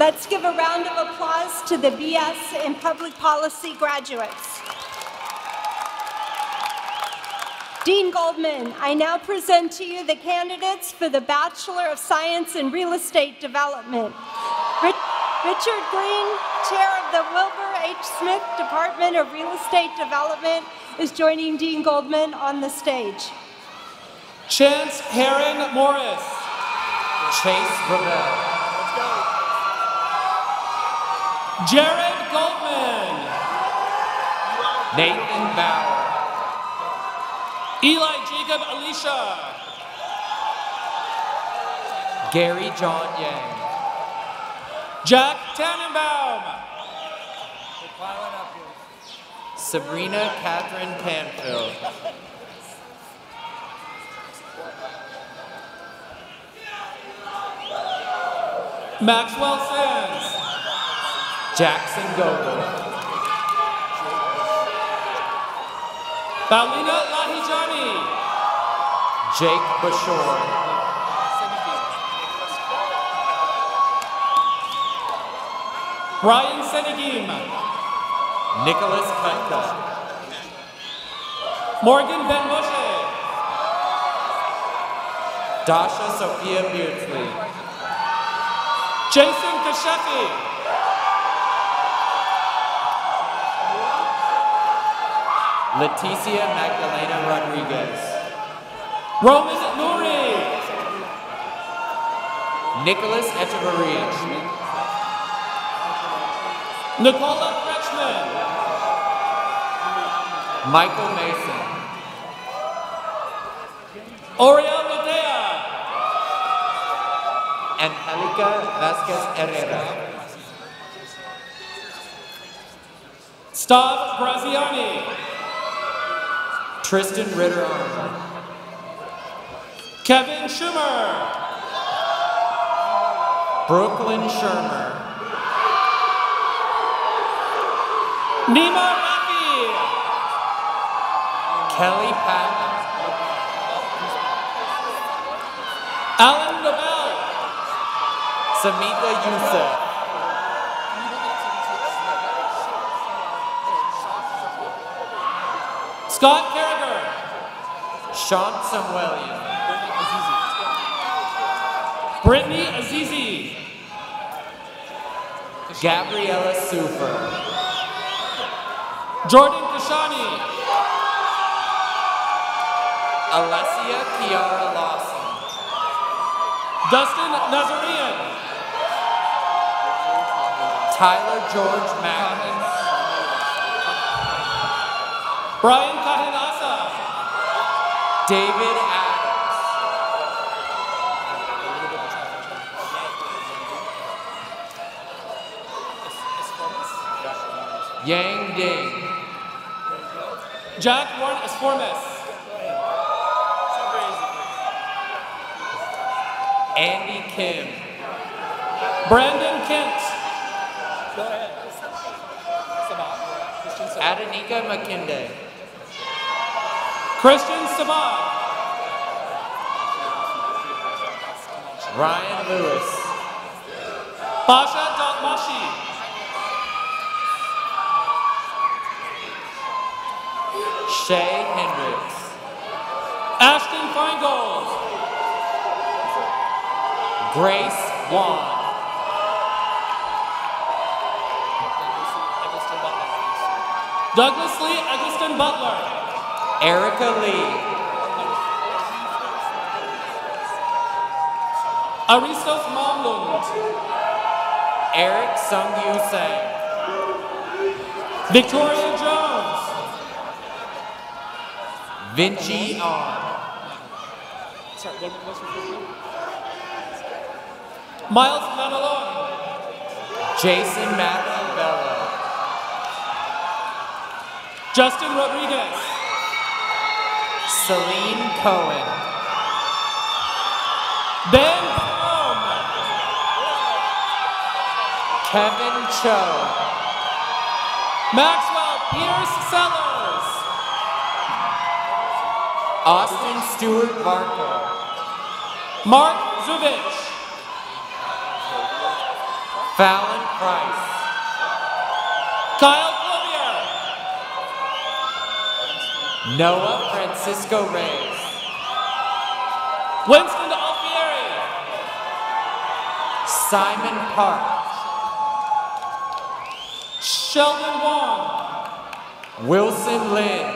Let's give a round of applause to the BS in Public Policy graduates. Dean Goldman, I now present to you the candidates for the Bachelor of Science in Real Estate Development. Richard Green, Chair of the Wilbur H. Smith Department of Real Estate Development, is joining Dean Goldman on the stage. Chance Heron Morris. Chase Ravel. Jared Goldman. Nathan Bauer. Eli Jacob Alicia. Gary John Yang. Jack Tannenbaum. Sabrina Catherine Panfield. Maxwell Sands. Jackson Gogo. Paulina Lahijani. Jake Bashore. Brian Senegim. Nicholas Kutka. Morgan Van Moshe. Dasha Sophia Beardsley. Jason Kashefi. Leticia Magdalena Rodriguez. Roman Nuri. Nicholas Echeverria. Nicola Kretschmann. Michael Mason. Oriel Ladea. Angelica Vasquez Herrera. Stav Graziani. Tristan Ritter. Kevin Schumer. Brooklyn Shermer. Nima Rafi. Kelly Patton. Alan Nobel. Samita Youssef. Scott Carragher. Sean Samuelian. Brittany Azizi. Gabriella Sufer. Jordan Kashani. Alessia Kiara Lawson. Dustin Nazarian. Tyler George Magnus. Brian Kahinasa. David Adams. Yang Ding. Jack Warren Esformes. Andy Kim. Brandon Kent. Adenika McKinde. Christian Sabat. Ryan Lewis. Basha Dalmashi. Shay Hendricks. Ashton Feingold. Grace Wan. Douglas Lee Eggleston Butler. Erica Lee. Aristos Mamlund. Eric Sung Yu Sang. Victoria Jones. Vinci On. Miles Manalone. Jason Matthew Bello. Justin Rodriguez. Celine Cohen. Ben Jerome. Kevin Cho. Maxwell Pierce Sellers. Austin Stewart Barker. Mark Zuvich. Fallon Price. Kyle Noah Francisco Reyes. Winston Alfieri. Simon Park. Sheldon Wong. Wilson Lin.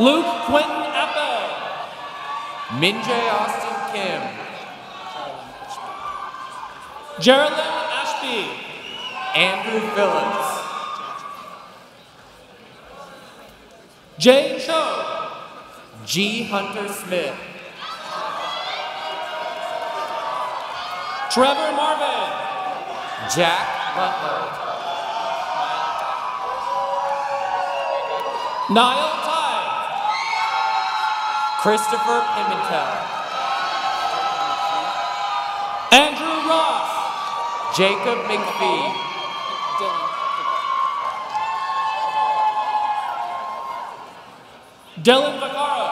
Luke Quentin Eppe. Minjay Austin Kim. Geraldine Ashby. Andrew Phillips. Jay Cho. G. Hunter Smith. Trevor Marvin. Jack Butler. Niall Ty. Christopher Pimentel. Andrew Ross. Jacob McPhee. Dylan Vaccaro.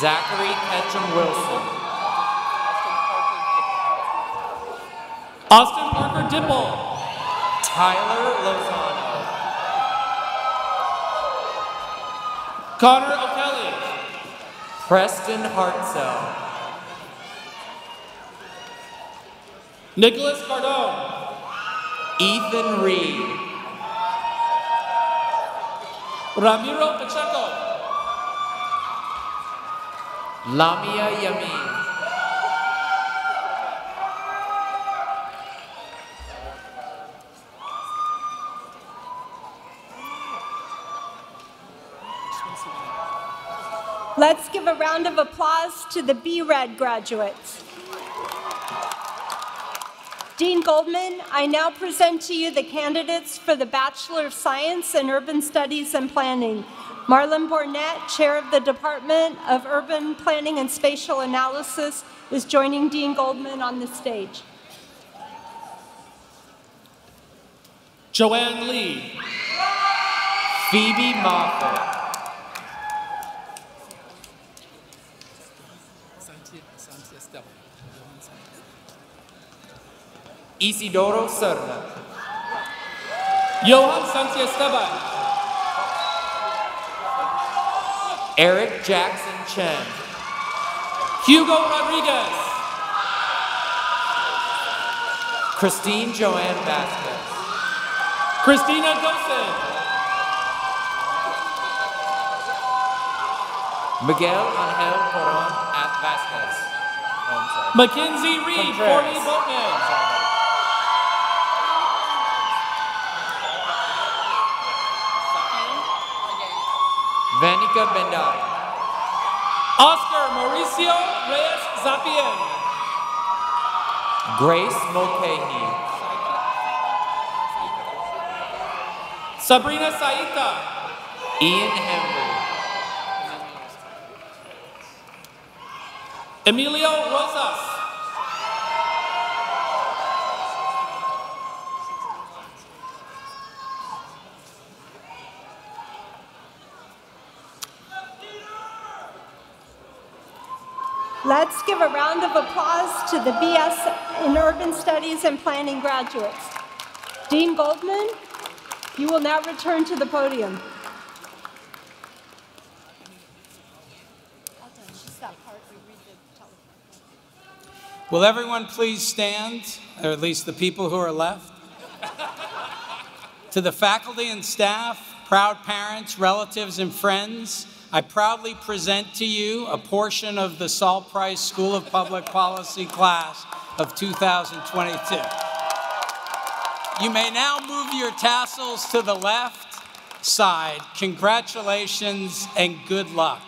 Zachary Ketchum Wilson. Austin Parker Dipple. Tyler Lozano. Connor O'Kelly. Preston Hartzell. Nicholas Cardone. Ethan Reed. Ramiro Pacheco. Lamia Yamin. Let's give a round of applause to the B-Red graduates. Dean Goldman, I now present to you the candidates for the Bachelor of Science in Urban Studies and Planning. Marlon Boarnet, Chair of the Department of Urban Planning and Spatial Analysis, is joining Dean Goldman on the stage. Joanne Lee. Phoebe Moffat. Isidoro Serna. Johan Santiesteban. Eric Jackson Chen. Hugo Rodriguez. Christine Joanne Vasquez. Christina Dosen. Miguel Angel Coron at Vasquez. Oh, Mackenzie Reed, Contreras. Courtney Boatman. Vanica Bendari. Oscar Mauricio Reyes Zapien. Grace Mulcahy. Sabrina Saita. Ian Henry. Emilio Rosas. Let's give a round of applause to the BS in Urban Studies and Planning graduates. Dean Goldman, you will now return to the podium. Will everyone please stand, or at least the people who are left? [laughs] to the faculty and staff, proud parents, relatives, and friends, I proudly present to you a portion of the Sol Price School of Public Policy class of 2022. You may now move your tassels to the left side. Congratulations and good luck.